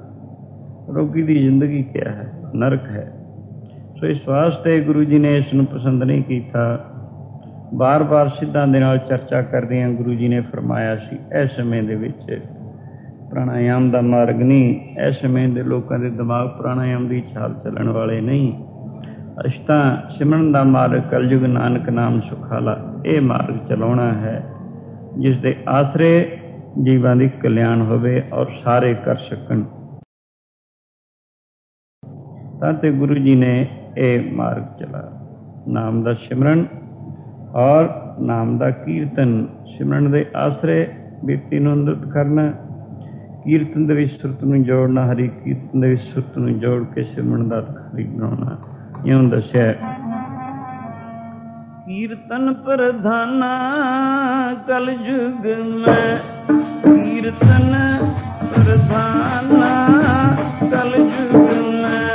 ਰੋਗੀ ਦੀ ਜ਼ਿੰਦਗੀ ਕਿਆ ਹੈ? ਨਰਕ ਹੈ। ਸੋ ਇਸ ਵਾਸਤੇ ਗੁਰੂ ਜੀ ਨੇ ਇਸ ਨੂੰ ਪਸੰਦ ਨਹੀਂ ਕੀਤਾ। ਬਾਰ-ਬਾਰ ਸਿੱਧਾਂ ਦੇ ਨਾਲ ਚਰਚਾ ਕਰਦਿਆਂ ਗੁਰੂ ਜੀ ਨੇ ਫਰਮਾਇਆ ਸੀ, ਇਸ ਸਮੇਂ ਦੇ ਵਿੱਚ ਪ੍ਰਾਣਾਯਾਮ ਦਾ ਮਾਰਗ ਨਹੀਂ। ਇਸ ਸਮੇਂ ਦੇ ਲੋਕਾਂ ਦੇ ਦਿਮਾਗ ਪ੍ਰਾਣਾਯਾਮ ਦੀ ਛਾਲ ਚੱਲਣ ਵਾਲੇ ਨਹੀਂ। ਅਸ਼ਤਾ ਸਿਮਰਨ ਦਾ ਮਾਰਗ ਕਲਯੁਗ ਨਾਨਕ ਨਾਮ ਸੁਖਾਲਾ, ਇਹ ਮਾਰਗ ਚਲਾਉਣਾ ਹੈ, ਜਿਸ ਦੇ ਆਸਰੇ ਜੀਵਾਂ ਦੀ ਕਲਿਆਣ ਹੋਵੇ ਔਰ ਸਾਰੇ ਕਰ ਸਕਣ। ਤਾਂ ਤੇ ਗੁਰੂ ਜੀ ਨੇ ਇਹ ਮਾਰਗ ਚਲਾ। ਨਾਮ ਦਾ ਸਿਮਰਨ ਔਰ ਨਾਮ ਦਾ ਕੀਰਤਨ ਸਿਮਰਨ ਦੇ ਆਸਰੇ ਬਿਰਤੀ ਨੂੰ ਅੰਦਰਤ ਕਰਨਾ, ਕੀਰਤਨ ਦੇ ਵਿੱਚ ਸੁਰਤ ਨੂੰ ਜੋੜਨਾ, ਹਰੀ ਕੀਰਤਨ ਦੇ ਵਿੱਚ ਸੁਰਤ ਨੂੰ ਜੋੜ ਕੇ ਸਿਮਰਨ ਦਾ ਤਖਰੀ ਬਣਾਉਣਾ, ਇਉਂ ਦੱਸਿਆ। ਕੀਰਤਨ ਪ੍ਰਧਾਨਾ ਕਲਯੁਗ ਮੈਂ, ਕੀਰਤਨ ਪ੍ਰਧਾਨਾ ਕਲ ਮੈਂ।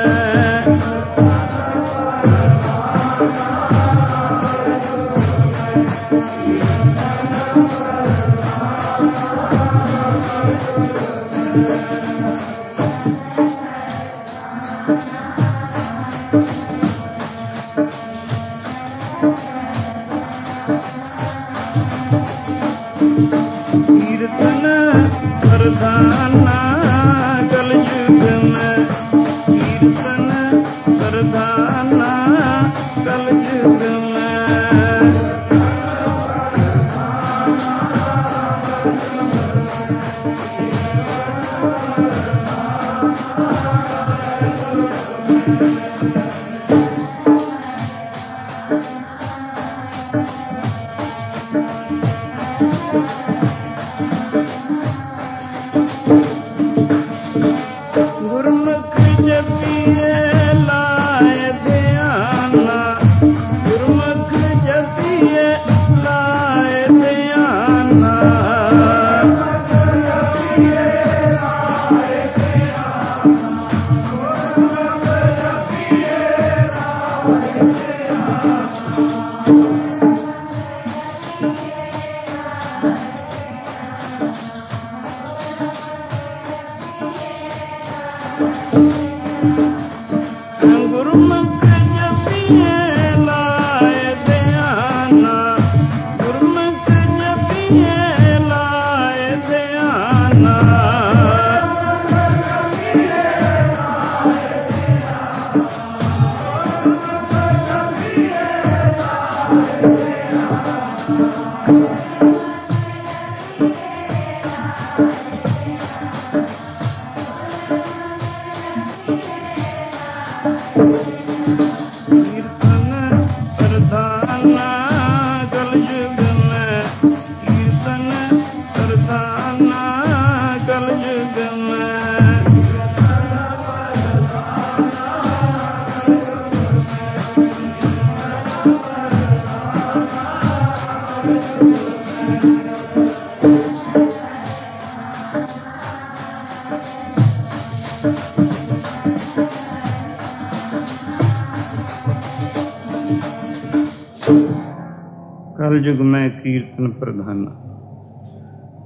ਕਲ ਯੁਗ ਮੈਂ ਕੀਰਤਨ ਪ੍ਰਧਾਨਾ।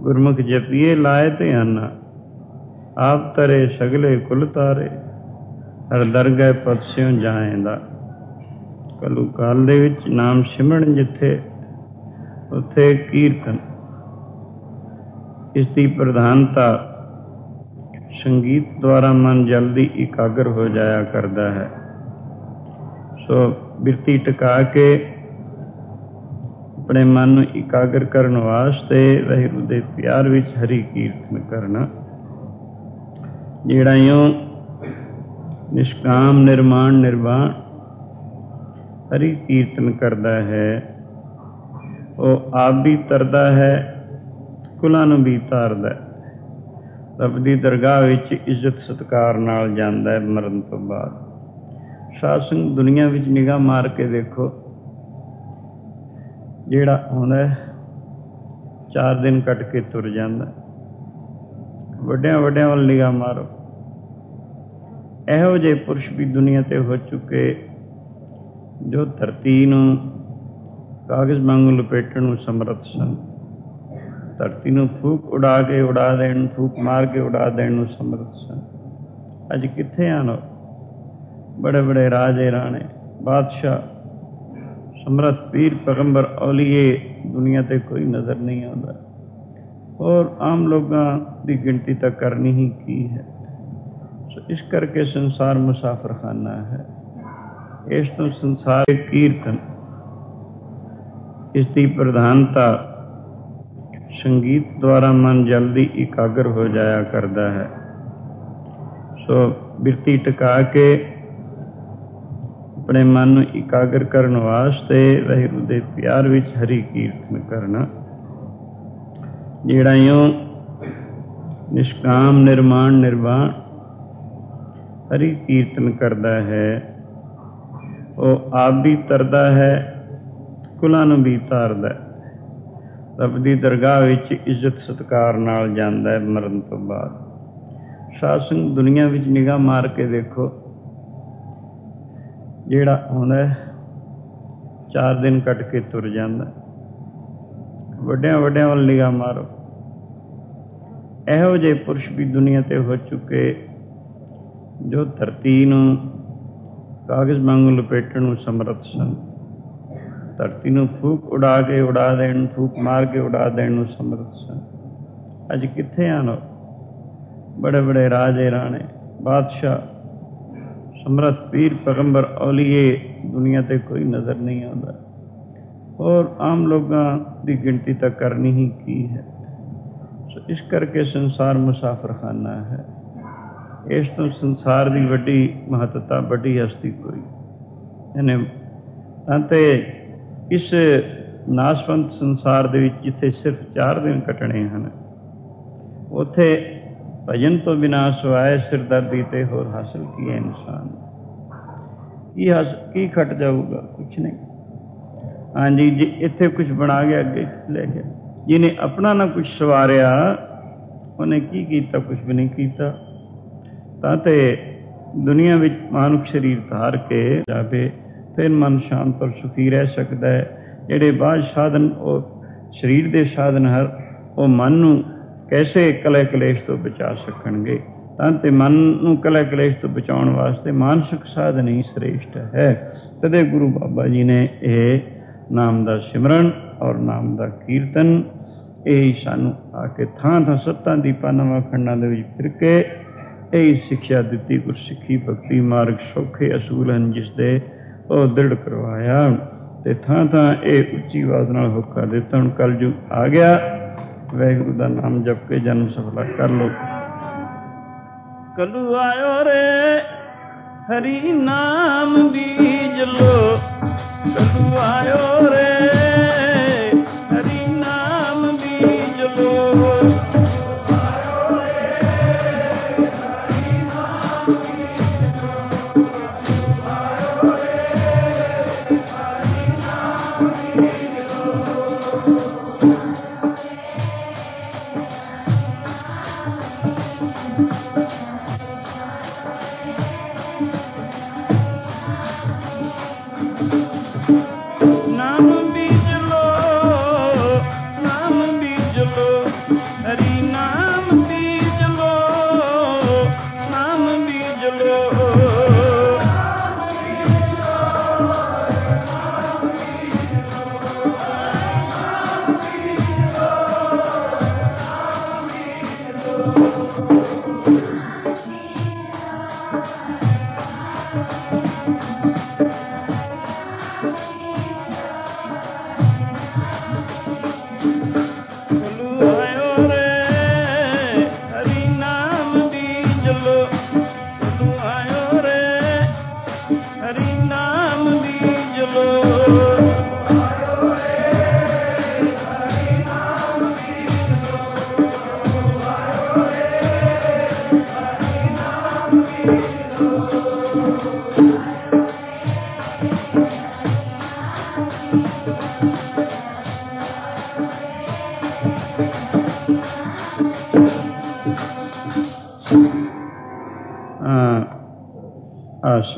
ਗੁਰਮੁਖ ਜਪੀਏ ਲਾਏ ਧਿਆਨਾ। ਆਪ ਤਰੇ ਸਗਲੇ ਕੁਲ ਤਾਰੇ। ਹਰ ਦਰਗਹਿ ਪਤਸਿਉ ਜਾਏਂਦਾ ਕਲੂ ਕਾਲ ਦੇ ਵਿੱਚ ਨਾਮ ਸਿਮਰਨ ਜਿੱਥੇ, ਉੱਥੇ ਕੀਰਤਨ। ਇਸ ਦੀ ਪ੍ਰਧਾਨਤਾ ਸੰਗੀਤ ਦੁਆਰਾ ਮਨ ਜਲਦੀ ਇਕਾਗਰ ਹੋ ਜਾਇਆ ਕਰਦਾ ਹੈ। ਸੋ ਬਿਰਤੀ ਟਿਕਾ ਕੇ ਆਪਣੇ ਮਨ ਨੂੰ ਇਕਾਗਰ ਕਰਨ ਵਾਸਤੇ ਵਾਹਿਗੁਰੂ ਦੇ ਪਿਆਰ ਵਿੱਚ ਹਰੀ ਕੀਰਤਨ ਕਰਨਾ। ਜਿਹੜਾ ਯੋ ਨਿਸ਼ਕਾਮ, ਨਿਰਮਾਣ, ਨਿਰਵਾਣ ਹਰੀ ਕੀਰਤਨ ਕਰਦਾ ਹੈ, ਉਹ ਆਪ ਵੀ ਤਰਦਾ ਹੈ, ਕੁਲਾਂ ਨੂੰ ਵੀ ਤਾਰਦਾ ਹੈ। ਰੱਬ ਦੀ ਦਰਗਾਹ ਵਿੱਚ ਇੱਜ਼ਤ, ਸਤਕਾਰ ਨਾਲ ਜਾਂਦਾ ਹੈ ਮਰਨ ਤੋਂ ਬਾਅਦ। ਸਾਧ ਸੰਗ ਦੁਨੀਆ ਵਿੱਚ ਨਿਗਾਹ ਮਾਰ ਕੇ ਦੇਖੋ ਜਿਹੜਾ ਆਉਂਦਾ ਚਾਰ ਦਿਨ ਕੱਟ ਕੇ ਤੁਰ ਜਾਂਦਾ ਵੱਡਿਆਂ ਵੱਡਿਆਂ ਵੱਲ ਨਿਗਾਹ ਮਾਰੋ। ਇਹੋ ਜਿਹੇ ਪੁਰਸ਼ ਵੀ ਦੁਨੀਆ ਤੇ ਹੋ ਚੁੱਕੇ, ਜੋ ਧਰਤੀ ਨੂੰ, ਕਾਗਜ਼ ਵਾਂਗੂ ਲਪੇਟਣ ਨੂੰ ਸਮਰੱਥ ਸਨ। ਧਰਤੀ ਨੂੰ ਫੂਕ ਉਡਾ ਕੇ ਉਡਾ ਦੇਣ ਨੂੰ ਫੂਕ ਮਾਰ ਕੇ ਉਡਾ ਦੇਣ ਨੂੰ ਸਮਰੱਥ ਸਨ। ਅੱਜ ਕਿੱਥੇ ਹਨ ਉਹ ਬੜੇ ਬੜੇ ਰਾਜੇ ਰਾਣੇ, ਬਾਦਸ਼ਾਹ ਸਮਰੱਥ ਪੀਰ ਪੈਗੰਬਰ ਔਲੀਏ, ਦੁਨੀਆ ਤੇ ਕੋਈ ਨਜ਼ਰ ਨਹੀਂ ਆਉਂਦਾ। ਔਰ ਆਮ ਲੋਕਾਂ ਦੀ ਗਿਣਤੀ ਤਾਂ ਕਰਨੀ ਹੀ ਕੀ ਹੈ। ਸੋ ਇਸ ਕਰਕੇ ਸੰਸਾਰ ਮੁਸਾਫਰਖਾਨਾ ਹੈ। ਇਸ ਤੋਂ ਸੰਸਾਰ ਕੀਰਤਨ, ਇਸ ਦੀ ਪ੍ਰਧਾਨਤਾ ਸੰਗੀਤ ਦੁਆਰਾ ਮਨ ਜਲਦੀ ਇਕਾਗਰ ਹੋ ਜਾਇਆ ਕਰਦਾ ਹੈ। ਸੋ ਬਿਰਤੀ ਟਿਕਾ ਕੇ ਆਪਣੇ ਮਨ ਨੂੰ ਇਕਾਗਰ ਕਰਨ ਵਾਸਤੇ ਵਾਹਿਗੁਰੂ ਦੇ ਪਿਆਰ ਵਿੱਚ ਹਰੀ ਕੀਰਤਨ ਕਰਨਾ। ਜਿਹੜਾ ਯੋ ਨਿਸ਼ਕਾਮ, ਨਿਰਮਾਣ, ਨਿਰਵਾਣ ਹਰੀ ਕੀਰਤਨ ਕਰਦਾ ਹੈ, ਉਹ ਆਪ ਵੀ ਤਰਦਾ ਹੈ, ਕੁਲਾਂ ਨੂੰ ਵੀ ਤਾਰਦਾ ਹੈ। ਰੱਬ ਦੀ ਦਰਗਾਹ ਵਿੱਚ ਇੱਜ਼ਤ, ਸਤਕਾਰ ਨਾਲ ਜਾਂਦਾ ਹੈ ਮਰਨ ਤੋਂ ਬਾਅਦ। ਸਾਧ ਸੰਗ ਦੁਨੀਆ ਵਿੱਚ ਨਿਗਾਹ ਮਾਰ ਕੇ ਦੇਖੋ ਜਿਹੜਾ ਆਉਂਦਾ ਚਾਰ ਦਿਨ ਕੱਟ ਕੇ ਤੁਰ ਜਾਂਦਾ ਵੱਡਿਆਂ ਵੱਡਿਆਂ ਵੱਲ ਨਿਗਾਹ ਮਾਰੋ। ਇਹੋ ਜਿਹੇ ਪੁਰਸ਼ ਵੀ ਦੁਨੀਆ ਤੇ ਹੋ ਚੁੱਕੇ, ਜੋ ਧਰਤੀ ਨੂੰ, ਕਾਗਜ਼ ਵਾਂਗੂ ਲਪੇਟਣ ਨੂੰ ਸਮਰੱਥ ਸਨ। ਧਰਤੀ ਨੂੰ ਫੂਕ ਉਡਾ ਕੇ ਉਡਾ ਦੇਣ ਨੂੰ ਫੂਕ ਮਾਰ ਕੇ ਉਡਾ ਦੇਣ ਨੂੰ ਸਮਰੱਥ ਸਨ। ਅੱਜ ਕਿੱਥੇ ਹਨ ਬੜੇ ਬੜੇ ਰਾਜੇ ਰਾਣੇ ਬਾਦਸ਼ਾਹ ਸਮਰੱਥ ਪੀਰ ਪੈਗੰਬਰ ਔਲੀਏ ਦੁਨੀਆ ਤੇ ਕੋਈ ਨਜ਼ਰ ਨਹੀਂ ਆਉਂਦਾ। ਔਰ ਆਮ ਲੋਕਾਂ ਦੀ ਗਿਣਤੀ ਤਾਂ ਕਰਨੀ ਹੀ ਕੀ ਹੈ। ਸੋ ਇਸ ਕਰਕੇ ਸੰਸਾਰ ਮੁਸਾਫਰਖਾਨਾ ਹੈ। ਇਸ ਤੋਂ ਸੰਸਾਰ ਦੀ ਵੱਡੀ ਮਹੱਤਤਾ, ਵੱਡੀ ਹਸਤੀ ਕੋਈ। ਇਹਨੇ ਅੰਤੇ ਇਸ ਨਾਸਵੰਤ ਸੰਸਾਰ ਦੇ ਵਿੱਚ ਜਿੱਥੇ ਸਿਰਫ 4 ਦਿਨ ਕੱਟਣੇ ਹਨ, ਉਥੇ ਭਜਨ ਤੋਂ ਬਿਨਾ ਸਵਾਏ ਸਿਰਦਰਦੀ ਤੇ ਹੋਰ ਹਾਸਲ ਕੀ ਹੈ ਇਨਸਾਨ? ਕੀ ਹਸ, ਕੀ ਖਟ ਜਾਊਗਾ? ਕੁਛ ਨਹੀਂ। ਹਾਂਜੀ, ਜੇ, ਇੱਥੇ ਕੁਝ ਬਣਾ ਗਿਆ, ਅੱਗੇ ਲੈ ਗਿਆ। ਜਿਹਨੇ ਆਪਣਾ ਨਾ ਕੁਝ ਸਵਾਰਿਆ, ਉਹਨੇ ਕੀ ਕੀਤਾ? ਕੁਝ ਵੀ ਨਹੀਂ ਕੀਤਾ। ਤਾਂ ਤੇ ਦੁਨੀਆ ਵਿੱਚ ਮਾਨੁਖ ਸਰੀਰ ਧਾਰ ਕੇ ਜਾਵੇ, ਫਿਰ ਮਨ ਸ਼ਾਂਤ ਔਰ ਸੁਖੀ ਰਹਿ ਸਕਦਾ ਹੈ। ਜਿਹੜੇ ਬਾਹਰ ਸਾਧਨ ਉਹ, ਸਰੀਰ ਦੇ ਸਾਧਨ ਹਰ, ਉਹ ਮਨ ਨੂੰ ਕੈਸੇ ਕਲੇ ਕਲੇਸ਼ ਤੋਂ ਬਚਾ ਸਕਣਗੇ? ਤਾਂ ਤੇ ਮਨ ਨੂੰ ਕਲੇ ਕਲੇਸ਼ ਤੋਂ ਬਚਾਉਣ ਵਾਸਤੇ ਮਾਨਸਿਕ ਸਾਧਨ ਹੀ ਸ੍ਰੇਸ਼ਟ ਹੈ। ਤਦੇ ਗੁਰੂ ਬਾਬਾ ਜੀ ਨੇ ਇਹ ਨਾਮ ਦਾ ਸਿਮਰਨ ਔਰ ਨਾਮ ਦਾ ਕੀਰਤਨ ਇਹ ਸਾਨੂੰ ਆ ਕੇ ਥਾਂ ਥਾਂ ਸੱਤਾਂ ਦੀਪਾਂ ਨਵਾਂ ਖੰਡਾਂ ਦੇ ਵਿੱਚ ਫਿਰ ਕੇ ਇਹ ਸਿੱਖਿਆ ਦਿੱਤੀ। ਗੁਰਸਿੱਖੀ ਭਗਤੀ ਮਾਰਗ ਸੌਖੇ ਅਸੂਲ ਹਨ ਜਿਸ ਦੇ ਉਹ ਦ੍ਰਿੜ ਕਰਵਾਇਆ। ਤੇ ਥਾਂ ਥਾਂ ਇਹ ਉੱਚੀ ਆਵਾਜ਼ ਨਾਲ ਹੁਕਾ ਦਿੱਤਾ। ਹੁਣ ਕਲਯੁਗ ਆ ਗਿਆ। ਵਾਹਿਗੁਰੂ ਦਾ ਨਾਮ ਜਪ ਕੇ ਜਨਮ ਸਫਲਾ ਕਰ ਲੋ ਕਲੂ ਆਇਓ ਰੇ, ਹਰੀ ਨਾਮ ਬੀਜ ਲੋ ਕਲੂ ਆਇਓ ਰੇ।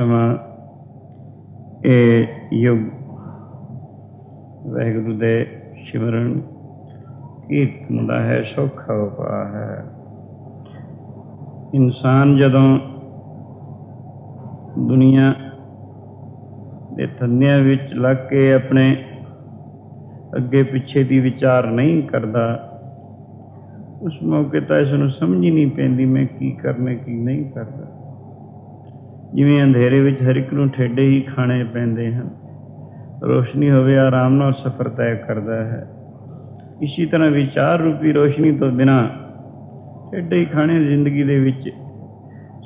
ਆਸਮਾ ਇਹ ਯੁੱਗ ਵਾਹਿਗੁਰੂ ਦੇ ਸਿਮਰਨ ਕੀਰਤਨ ਦਾ ਹੈ, ਸੌਖਾ ਉਪਾਅ ਹੈ। ਇਨਸਾਨ ਜਦੋਂ ਦੁਨੀਆ ਦੇ ਧੰਦਿਆਂ ਵਿੱਚ ਲੱਗ ਕੇ ਆਪਣੇ ਅੱਗੇ ਪਿੱਛੇ ਦੀ ਵਿਚਾਰ ਨਹੀਂ ਕਰਦਾ, ਉਸ ਮੌਕੇ ਤਾਂ ਇਸ ਨੂੰ ਸਮਝ ਹੀ ਨਹੀਂ ਪੈਂਦੀ ਮੈਂ ਕੀ ਕਰਨਾ, ਕੀ ਨਹੀਂ ਕਰਦਾ ਜਿਵੇਂ ਅੰਧੇਰੇ ਵਿੱਚ ਹਰ ਇੱਕ ਨੂੰ ਠੇਡੇ ਹੀ ਖਾਣੇ ਪੈਂਦੇ ਹਨ। ਰੋਸ਼ਨੀ ਹੋਵੇ, ਆਰਾਮ ਨਾਲ ਸਫ਼ਰ ਤੈਅ ਕਰਦਾ ਹੈ। ਇਸੇ ਤਰ੍ਹਾਂ ਵਿਚਾਰ ਰੂਪੀ ਰੋਸ਼ਨੀ ਤੋਂ ਬਿਨਾ ਠੇਡੇ ਹੀ ਖਾਣੇ ਜ਼ਿੰਦਗੀ ਦੇ ਵਿੱਚ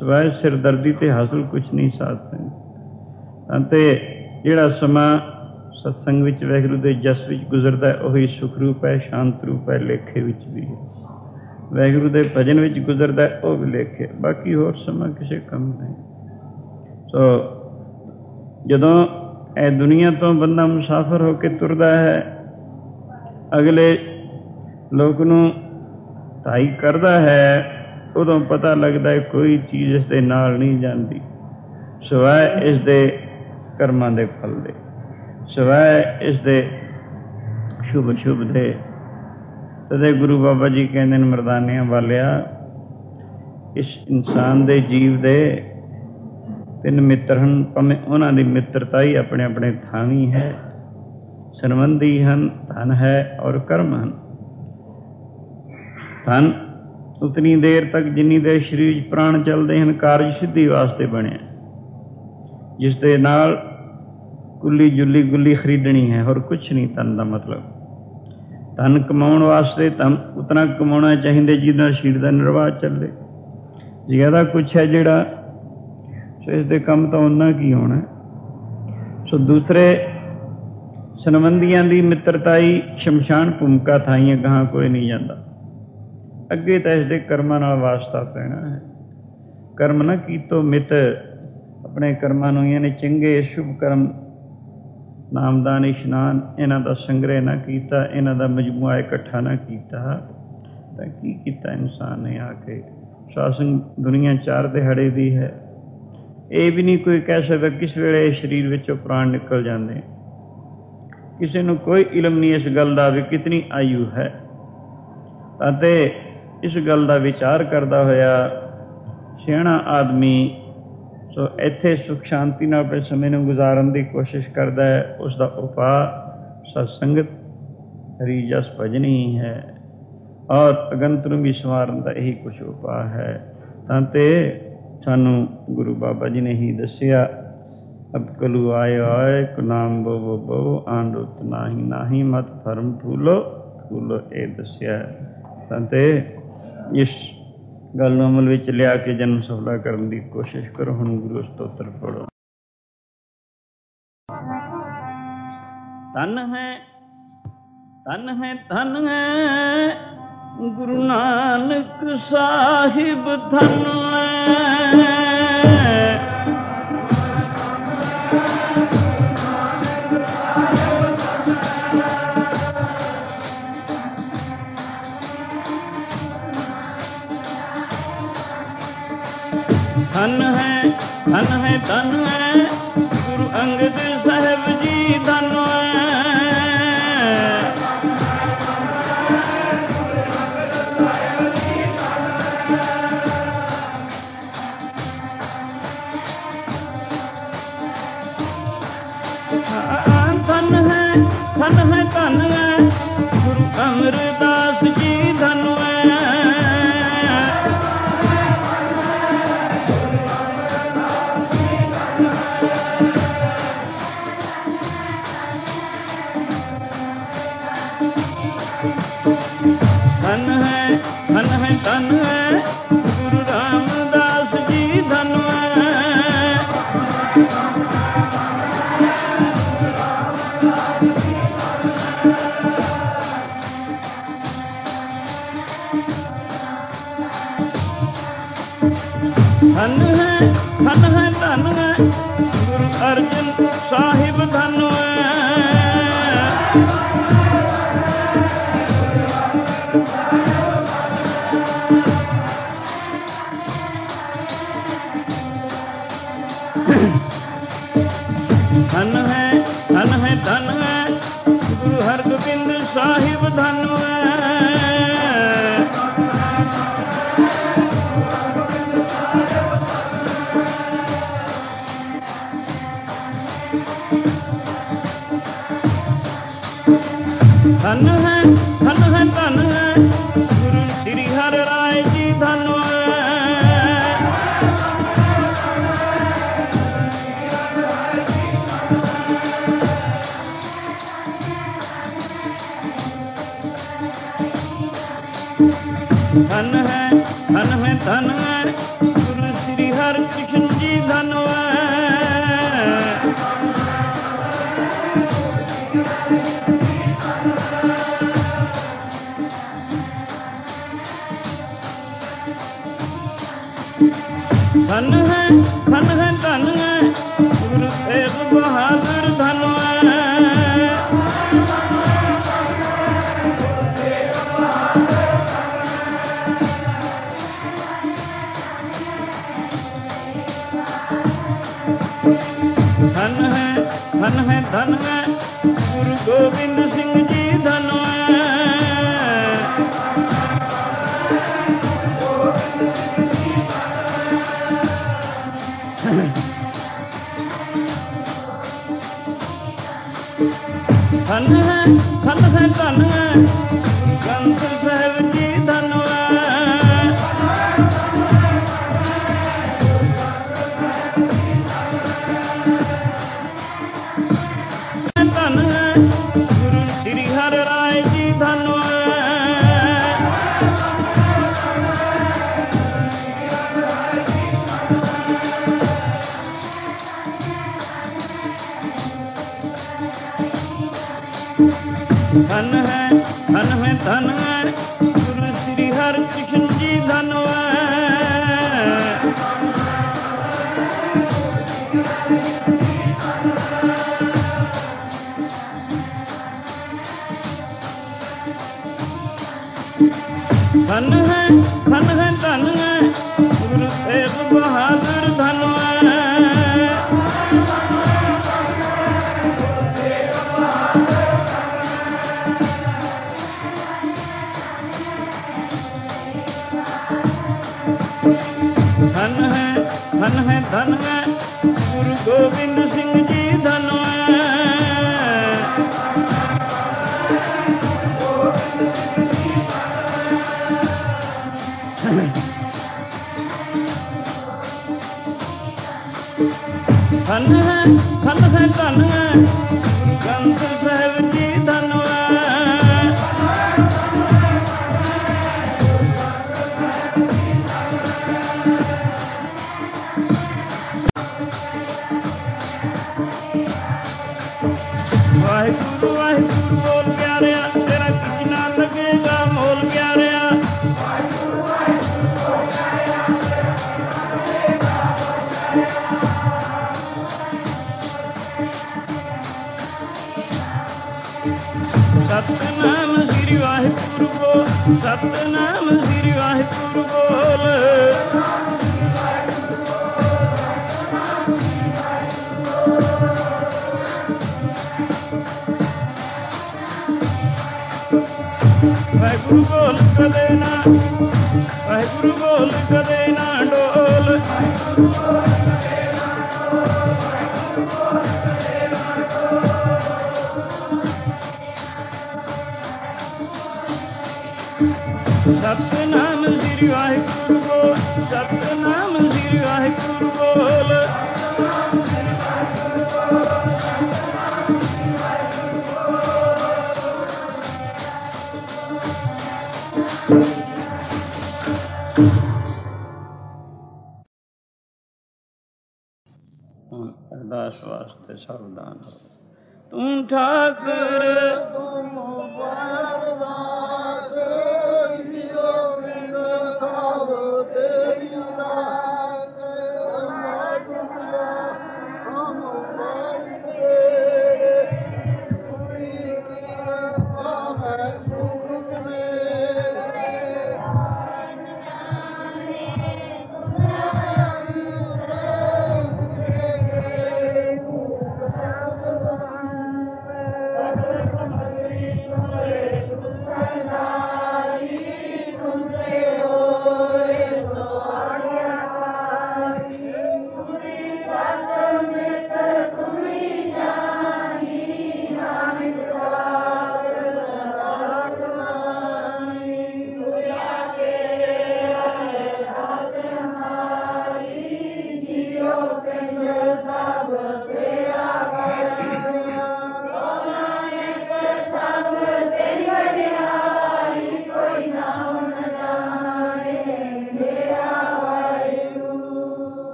ਸਵਾਇ ਸਿਰਦਰਦੀ ਤੇ ਹਾਸਲ ਕੁਝ ਨਹੀਂ ਸਾਧਦੇ ਅਤੇ ਜਿਹੜਾ ਸਮਾਂ ਸਤਸੰਗ ਵਿੱਚ ਵੈਗਰੂ ਦੇ ਜਸ ਵਿੱਚ ਗੁਜ਼ਰਦਾ ਹੈ, ਉਹੀ ਸੁਖ ਰੂਪ ਹੈ, ਸ਼ਾਂਤ ਰੂਪ ਹੈ, ਲੇਖੇ ਵਿੱਚ ਵੀ ਹੈ। ਵੈਗਰੂ ਦੇ ਭਜਨ ਵਿੱਚ ਗੁਜ਼ਰਦਾ ਉਹ ਵੀ ਲੇਖੇ। ਬਾਕੀ ਹੋਰ ਸਮਾਂ ਕਿਸੇ ਕੰਮ ਨਹੀਂ। ਸੋ ਜਦੋਂ ਇਹ ਦੁਨੀਆ ਤੋਂ ਬੰਦਾ ਮੁਸਾਫਰ ਹੋ ਕੇ ਤੁਰਦਾ ਹੈ, ਅਗਲੇ ਲੋਕ ਨੂੰ ਤਾਈ ਕਰਦਾ ਹੈ, ਉਦੋਂ ਪਤਾ ਲੱਗਦਾ ਹੈ ਕੋਈ ਚੀਜ਼ ਇਸ ਦੇ ਨਾਲ ਨਹੀਂ ਜਾਂਦੀ। ਸਿਵਾਏ ਇਸ ਦੇ ਕਰਮਾਂ ਦੇ ਫਲ ਦੇ। ਸਿਵਾਏ ਇਸ ਦੇ ਸ਼ੁਭ ਸ਼ੁਭ ਦੇ। ਤਦੇ ਗੁਰੂ ਬਾਬਾ ਜੀ ਕਹਿੰਦੇ ਨੇ, ਮਰਦਾਨਿਆਂ ਵਾਲਿਆ, ਇਸ ਇਨਸਾਨ ਦੇ ਜੀਵ ਦੇ ਤਿੰਨ ਮਿੱਤਰ ਹਨ, ਭਾਵੇਂ ਉਹਨਾਂ ਦੀ ਮਿੱਤਰਤਾ ਹੀ ਆਪਣੇ ਆਪਣੇ ਥਾਵੀ ਹੈ, ਸੰਬੰਧੀ ਹਨ, ਧਨ ਹੈ ਔਰ ਕਰਮ ਹਨ। ਧਨ ਉਤਨੀ ਦੇਰ ਤੱਕ ਜਿੰਨੀ ਦੇਰ ਸਰੀਰ ਵਿੱਚ ਪ੍ਰਾਣ ਚੱਲਦੇ ਹਨ, ਕਾਰਜ ਸਿੱਧੀ ਵਾਸਤੇ ਬਣਿਆ। ਜਿਸ ਦੇ ਨਾਲ ਕੁੱਲੀ ਜੁੱਲੀ ਗੁੱਲੀ ਖਰੀਦਣੀ ਹੈ, ਹੋਰ ਕੁਝ ਨਹੀਂ ਤਨ ਦਾ ਮਤਲਬ। ਧਨ ਕਮਾਉਣ ਵਾਸਤੇ ਤਾਂ ਉਤਨਾ ਕਮਾਉਣਾ ਚਾਹੀਦਾ ਜਿਹਦਾ ਸਰੀਰ ਦਾ ਨਿਰਵਾਹ ਚੱਲੇ ਜ਼ਿਆਦਾ ਕੁਝ ਹੈ ਜਿਹੜਾ ਸੋ ਇਸ ਦੇ ਕੰਮ ਤਾਂ ਉਹਨਾਂ ਕੀ ਹੋਣਾ ਸੋ ਦੂਸਰੇ ਸੰਬੰਧੀਆਂ ਦੀ ਮਿੱਤਰਤਾਈ ਸ਼ਮਸ਼ਾਨ ਭੂਮਿਕਾ ਥਾਈਆਂ ਕਹਾਂ ਕੋਈ ਨਹੀਂ ਜਾਂਦਾ। ਅੱਗੇ ਤਾਂ ਇਸ ਦੇ ਕਰਮਾਂ ਨਾਲ ਵਾਸਤਾ ਪੈਣਾ ਹੈ। ਕਰਮ ਨਾ ਕੀਤੋ ਮਿਤ, ਆਪਣੇ ਕਰਮਾਂ ਨੂੰ ਇਹਨੇ ਚੰਗੇ ਸ਼ੁਭ ਕਰਮ, ਨਾਮਦਾਨ, ਇਸ਼ਨਾਨ, ਇਹਨਾਂ ਦਾ ਸੰਗ੍ਰਹਿ ਨਾ ਕੀਤਾ, ਇਹਨਾਂ ਦਾ ਮਜਮੂਆ ਇਕੱਠਾ ਨਾ ਕੀਤਾ, ਤਾਂ ਕੀ ਕੀਤਾ ਇਨਸਾਨ ਨੇ ਆ ਕੇ? ਸਾਸਨ ਦੁਨੀਆ ਚਾਰ ਦਿਹਾੜੇ ਦੀ ਹੈ। ਇਹ ਵੀ ਨਹੀਂ ਕੋਈ ਕਹਿ ਸਕਦਾ ਕਿਸ ਵੇਲੇ ਸਰੀਰ ਵਿੱਚੋਂ ਪ੍ਰਾਣ ਨਿਕਲ ਜਾਂਦੇ ਕਿਸੇ ਨੂੰ ਕੋਈ ਇਲਮ ਨਹੀਂ ਇਸ ਗੱਲ ਦਾ ਵੀ ਕਿਤਨੀ ਆਯੂ ਹੈ। ਅਤੇ ਇਸ ਗੱਲ ਦਾ ਵਿਚਾਰ ਕਰਦਾ ਹੋਇਆ ਸਿਆਣਾ ਆਦਮੀ ਸੋ ਇੱਥੇ ਸੁਖ ਸ਼ਾਂਤੀ ਨਾਲ ਆਪਣੇ ਸਮੇਂ ਨੂੰ ਗੁਜ਼ਾਰਨ ਦੀ ਕੋਸ਼ਿਸ਼ ਕਰਦਾ ਹੈ, ਉਸ ਦਾ ਉਪਾਅ ਸਤਸੰਗਤ ਹਰੀ ਜਸ ਭਜਨ ਹੀ। ਹੈ ਔਰ ਅਗੰਤ ਨੂੰ ਵੀ ਸਵਾਰਨ ਦਾ ਇਹੀ ਕੁਝ ਉਪਾਅ ਹੈ। ਤਾਂ ਤੇ ਸਾਨੂੰ ਗੁਰੂ ਬਾਬਾ ਜੀ ਨੇ ਹੀ ਦੱਸਿਆ, ਅਬ ਕਲੂ ਆਏ ਆਏ ਕੋ ਬੋ ਬੋ ਬੋ ਆਂਡੁਤ ਨਾਹੀ ਨਾਹੀ, ਮਤ ਫਰਮ ਫੂਲੋ ਫੂਲੋ ਇਹ ਦੱਸਿਆ। ਤਾਂ ਇਸ ਗੱਲ ਨੂੰ ਅਮਲ ਵਿੱਚ ਲਿਆ ਕੇ ਜਨਮ ਸਫਲਾ ਕਰਨ ਦੀ ਕੋਸ਼ਿਸ਼ ਕਰੋ, ਹੁਣ ਗੁਰੂ ਸਤੋਤਰ ਪੜੋ ਤਨ ਹੈ ਤਨ ਹੈ ਤਨ ਹੈ, ਗੁਰੂ ਨਾਨਕ ਸਾਹਿਬ, ਧਨ ਧਨ ਹੈ ਧਨ ਹੈ ਧਨ ਹੈ ਗੁਰੂ ਅੰਗਦ ਸਾਹਿਬ ਧਨ ਹੈ ਗੁਰੂ ਅਰਜਨ ਸਾਹਿਬ ਧਨ ਹੈ ਹੈ, ਧਨ ਹੈ, ਗੁਰੂ ਹਰਗੋਬਿੰਦ ਸਾਹਿਬ ਧਨ ਹੈ Anar Yeah.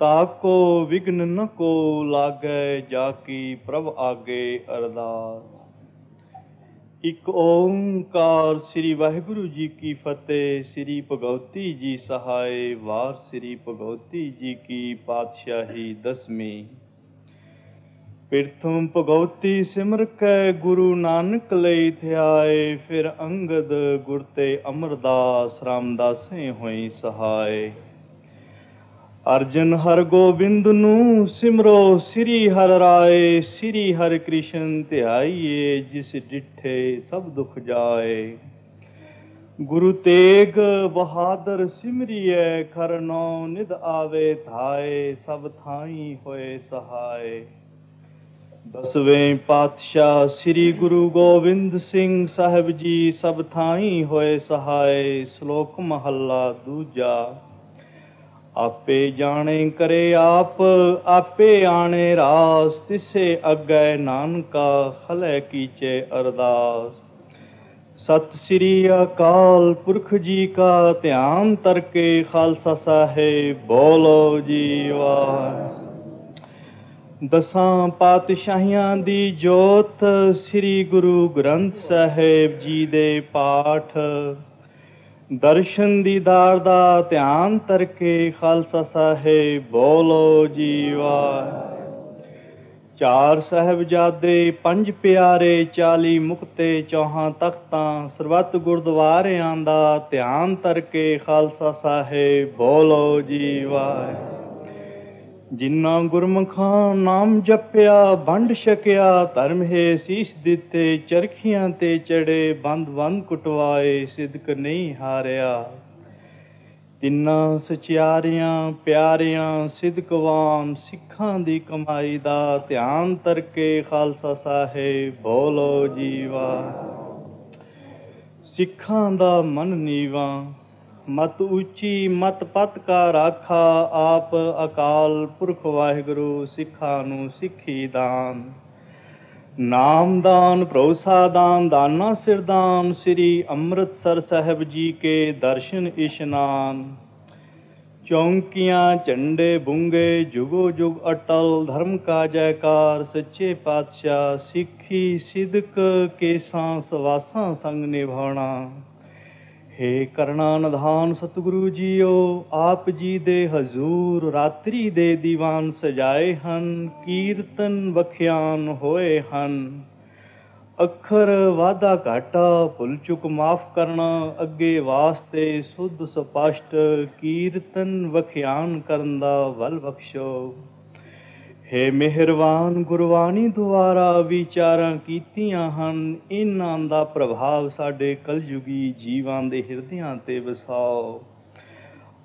ਤਾਕੋ ਵਿਗਨ ਨ ਕੋ ਲਾਗੈ, ਜਾ ਕੀ ਪ੍ਰਭ ਆਗੇ ਅਰਦਾਸ। ਇਕ ਓੰਕਾਰ ਸ੍ਰੀ ਵਾਹਿਗੁਰੂ ਜੀ ਕੀ ਫਤਿਹ, ਸ੍ਰੀ ਭਗਵਤੀ ਜੀ ਸਹਾਇ, ਵਾਰ ਸ੍ਰੀ ਭਗਵਤੀ ਜੀ ਕੀ ਪਾਤਸ਼ਾਹੀ ਦਸਵੀਂ। ਪਿਰਥਮ ਭਗਵਤੀ ਸਿਮਰ ਕੈ ਗੁਰੂ ਨਾਨਕ ਲਈ ਥਿਆਏ ਫਿਰ ਅੰਗਦ ਗੁਰ ਤੇ ਅਮਰਦਾਸ, ਰਾਮਦਾਸੇ ਹੋਈ ਸਹਾਇ। ਅਰਜਨ ਹਰ ਗੋਬਿੰਦ ਨੂੰ ਸਿਮਰੋ, ਸ੍ਰੀ ਹਰ ਰਾਏ, ਸ੍ਰੀ ਹਰ ਕ੍ਰਿਸ਼ਨ ਧਿਆਈਏ, ਜਿਸ ਡਿਠੇ ਸਭ ਦੁਖ ਜਾਏ। ਗੁਰੂ ਤੇਗ ਬਹਾਦਰ ਸਿਮਰਿਐ ਖਰਨੋ ਨਿਦ ਆਵੇ ਧਾਏ, ਸਭ ਥਾਈ ਹੋਏ ਸਹਾਏ। ਦਸਵੇਂ ਪਾਤਸ਼ਾਹ ਸ੍ਰੀ ਗੁਰੂ ਗੋਬਿੰਦ ਸਿੰਘ ਸਾਹਿਬ ਜੀ ਸਭ ਥਾਈ ਹੋਏ ਸਹਾਏ, ਸ਼ਲੋਕ ਮਹੱਲਾ ਦੂਜਾ। ਆਪੇ ਜਾਣੇ ਕਰੇ ਆਪ, ਆਪੇ ਆਣੇ ਰਾਸ, ਤਿਸੇ ਅੱਗੇ ਨਾਨਕਾ ਖਲੇ ਕੀਚੇ ਅਰਦਾਸ। ਸਤਿ ਸ੍ਰੀ ਅਕਾਲ, ਪੁਰਖ ਜੀ ਕਾ ਧਿਆਨ ਤਰਕੇ, ਖਾਲਸਾ ਸਾਹਿਬ ਬੋਲੋ ਜੀ ਵਾਹਿ ਦਸਾਂ ਪਾਤਸ਼ਾਹੀਆਂ ਦੀ ਜੋਤ, ਸ੍ਰੀ ਗੁਰੂ ਗ੍ਰੰਥ ਸਾਹਿਬ ਜੀ ਦੇ ਪਾਠ। ਦਰਸ਼ਨ ਦੀਦਾਰ ਦਾ ਧਿਆਨ ਤਰਕੇ, ਖਾਲਸਾ ਸਾਹਿਬ ਬੋਲੋ ਜੀ ਚਾਰ ਸਾਹਿਬਜ਼ਾਦੇ, ਪੰਜ ਪਿਆਰੇ 40 ਮੁਕਤੇ ਚੌਹਾਂ ਤਖਤਾਂ, ਸਰਬੱਤ ਗੁਰਦੁਆਰਿਆਂ ਦਾ ਧਿਆਨ ਤਰਕੇ, ਖਾਲਸਾ ਸਾਹਿਬ ਬੋਲੋ ਜੀ ਵਾਹਿ ਜਿਨ੍ਹਾਂ ਗੁਰਮੁਖਾਂ ਨਾਮ ਜਪਿਆ, ਵੰਡ ਛਕਿਆ, ਧਰਮ ਹੈ ਸੀਸ ਦਿੱਤੇ, ਚਰਖੀਆਂ ਤੇ ਚੜੇ, ਬੰਦ ਬੰਦ ਕੁਟਵਾਏ, ਸਿਦਕ ਨਹੀਂ ਹਾਰਿਆ। ਤਿੰਨਾਂ ਸਚਿਆਰੀਆਂ, ਪਿਆਰਿਆਂ ਸਿਦਕਵਾਨ ਸਿੱਖਾਂ ਦੀ ਕਮਾਈ ਦਾ ਧਿਆਨ ਤਰਕੇ ਖਾਲਸਾ ਸਾਹਿਬ, ਬੋਲੋ ਜੀਵਾ। ਸਿੱਖਾਂ ਦਾ ਮਨ ਨੀਵਾ ਮਤ ਉੱਚੀ ਮਤ ਪਤ ਕਾ ਰਾਖਾ, ਆਪ ਅਕਾਲ ਪੁਰਖ ਵਾਹਿਗੁਰੂ, ਸਿੱਖਾਂ ਨੂੰ ਸਿੱਖੀ ਦਾਨ। ਨਾਮਦਾਨ ਭਰੋਸਾ ਦਾਨ, ਦਾਨਾ ਸਿਰਦਾਨ ਸ੍ਰੀ ਅੰਮ੍ਰਿਤਸਰ ਸਾਹਿਬ ਜੀ ਕੇ ਦਰਸ਼ਨ ਇਸ਼ਨਾਨ। ਚੌਂਕੀਆਂ ਝੰਡੇ ਬੁੰਗੇ, ਜੁਗੋ ਜੁਗ ਅਟਲ, ਧਰਮ ਕਾ ਜੈਕਾਰ, ਸੱਚੇ ਪਾਤਸ਼ਾਹ, ਸਿੱਖੀ ਸਿਦਕ, ਕੇਸਾਂ ਸਵਾਸਾਂ ਸੰਗ ਨਿਭਾਉਣਾ। ਹੇ ਕਰਨਾ ਨਿਧਾਨ ਸਤਿਗੁਰੂ ਜੀਓ, ਆਪ ਜੀ ਦੇ ਹਜ਼ੂਰ ਰਾਤਰੀ ਦੇ ਦੀਵਾਨ ਸਜਾਏ ਹਨ, ਕੀਰਤਨ ਵਖਿਆਨ ਹੋਏ ਹਨ। ਅੱਖਰ ਵਾਧਾ ਘਾਟਾ, ਭੁੱਲ ਚੁੱਕ ਮਾਫ ਕਰਨਾ, ਅੱਗੇ ਵਾਸਤੇ ਸੁਧ ਸਪਸ਼ਟ ਕੀਰਤਨ ਵਖਿਆਨ ਕਰਨ ਦਾ ਵੱਲ ਬਖਸ਼ੋ। ਹੇ ਮਿਹਰਬਾਨ ਗੁਰਬਾਣੀ ਦੁਆਰਾ ਵਿਚਾਰਾਂ ਕੀਤੀਆਂ ਹਨ, ਇਹਨਾਂ ਦਾ ਪ੍ਰਭਾਵ ਸਾਡੇ ਕਲਯੁਗੀ ਜੀਵਾਂ ਦੇ ਹਿਰਦਿਆਂ ਤੇ ਵਸਾਓ।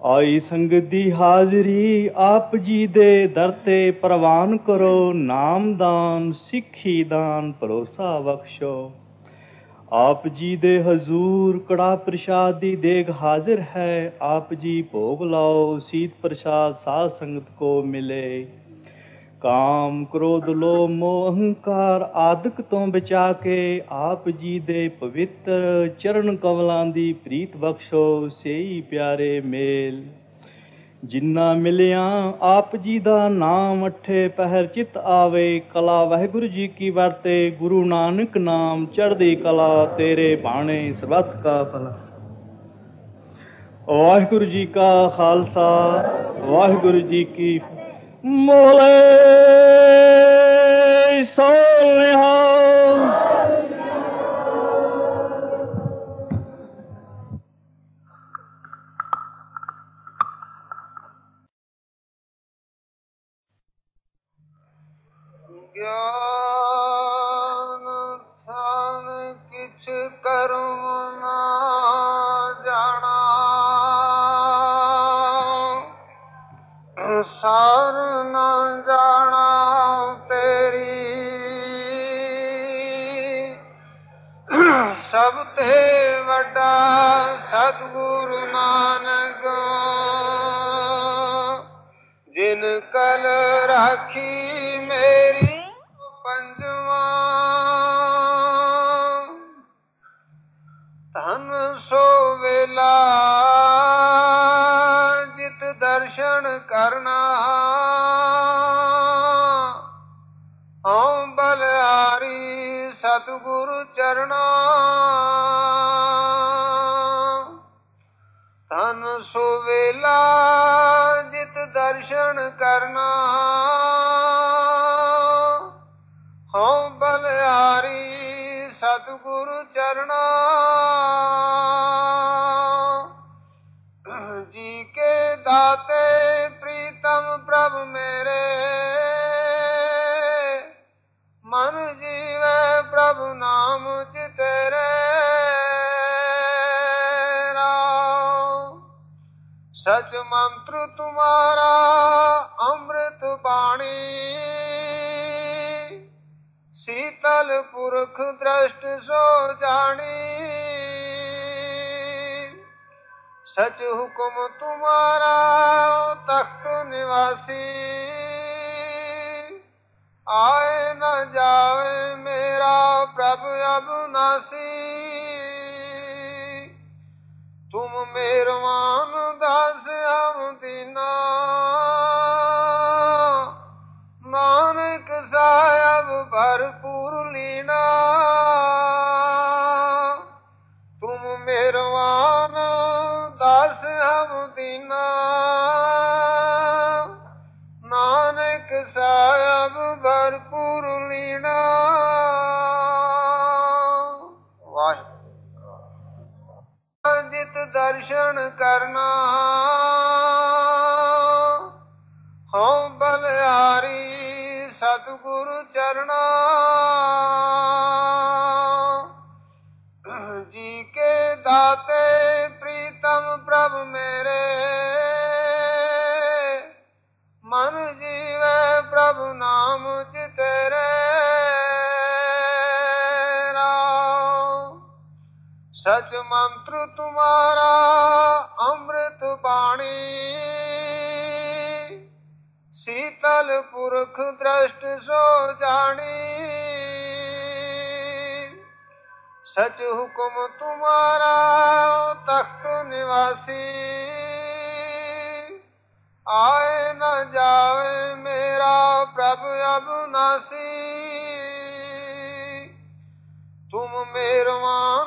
ਆਈ ਸੰਗਤ ਦੀ ਹਾਜ਼ਰੀ ਆਪ ਜੀ ਦੇ ਦਰ ਤੇ ਪ੍ਰਵਾਨ ਕਰੋ ਨਾਮਦਾਨ ਸਿੱਖੀ ਦਾਨ, ਭਰੋਸਾ ਬਖਸ਼ੋ। ਆਪ ਜੀ ਦੇ ਹਜ਼ੂਰ ਕੜਾ ਪ੍ਰਸ਼ਾਦ ਦੀ ਦੇਗ ਹਾਜ਼ਰ ਹੈ, ਆਪ ਜੀ ਭੋਗ ਲਾਓ, ਸੀਤ ਪ੍ਰਸ਼ਾਦ ਸਾਧ ਸੰਗਤ ਕੋ ਮਿਲੇ। ਕਾਮ ਕ੍ਰੋਧ ਲੋਭ ਮੋਹ ਅਹੰਕਾਰ ਆਦਿਕ ਤੋਂ ਬਚਾ ਕੇ ਆਪ ਜੀ ਦੇ ਪਵਿੱਤਰ ਚਰਨ ਕਮਲਾਂ ਦੀ ਪ੍ਰੀਤ ਬਖਸ਼ੋ, ਸੇਈ ਪਿਆਰੇ ਮੇਲ। ਜਿੰਨਾ ਮਿਲਿਆ ਆਪ ਜੀ ਦਾ ਨਾਮ ਅਠੇ ਪਹਿਰ ਚਿਤ ਆਵੇ, ਕਲਾ ਵਾਹਿਗੁਰੂ ਜੀ ਕੀ ਵਰਤੇ, ਗੁਰੂ ਨਾਨਕ ਨਾਮ ਚੜ੍ਹਦੀ ਕਲਾ, ਤੇਰੇ ਬਾਣੇ ਸਰਬੱਤ ਕਾ ਭਲਾ। ਵਾਹਿਗੁਰੂ ਜੀ ਕਾ ਖਾਲਸਾ, ਵਾਹਿਗੁਰੂ ਜੀ ਕੀ ਮੋਲੇ ਸੋਨਿਹਾ ਵੱਡਾ ਸਤਿਗੁਰੂ ਨਾਨਕ। ਜਿਨ ਕਲ ਰਾਖੀ ਮੇਰੀ ਮੰਤਰ ਅੰਮ੍ਰਿਤ ਬਾਣੀ। ਸੀਤਲ ਪੁਰਖ ਦ੍ਰਸ਼ਟ ਸੋ ਜਾਣੀ। ਸਚ ਹੁਕਮ ਤੁਮਾਰਾ ਤਖਤ ਨਿਵਾਸੀ। ਆਏ ਨਾ ਜਾਵੇ ਮੇਰਾ ਪ੍ਰਭ ਅਬਨਾਸੀ। ਤੁਮ ਮੇਰਵਾਨ ਦਾਸ। ਕਰਨਾ। ਹਉ ਬਲਿਆਰੀ ਸਤਿਗੁਰੂ ਚਰਣਾ। ਪੁਰਖ ਦ੍ਰਸ਼ਟ ਸੋ ਜਾਣੀ। ਸਚ ਹੁਕਮ ਤੁਮਾਰਾ ਤਖਤ ਨਿਵਾਸੀ। ਆਏ ਨਾ ਜਾਵੇ ਮੇਰਾ ਪ੍ਰਭ ਅਬਨਾਸੀ। ਤੁਮ ਮੇਰਵਾ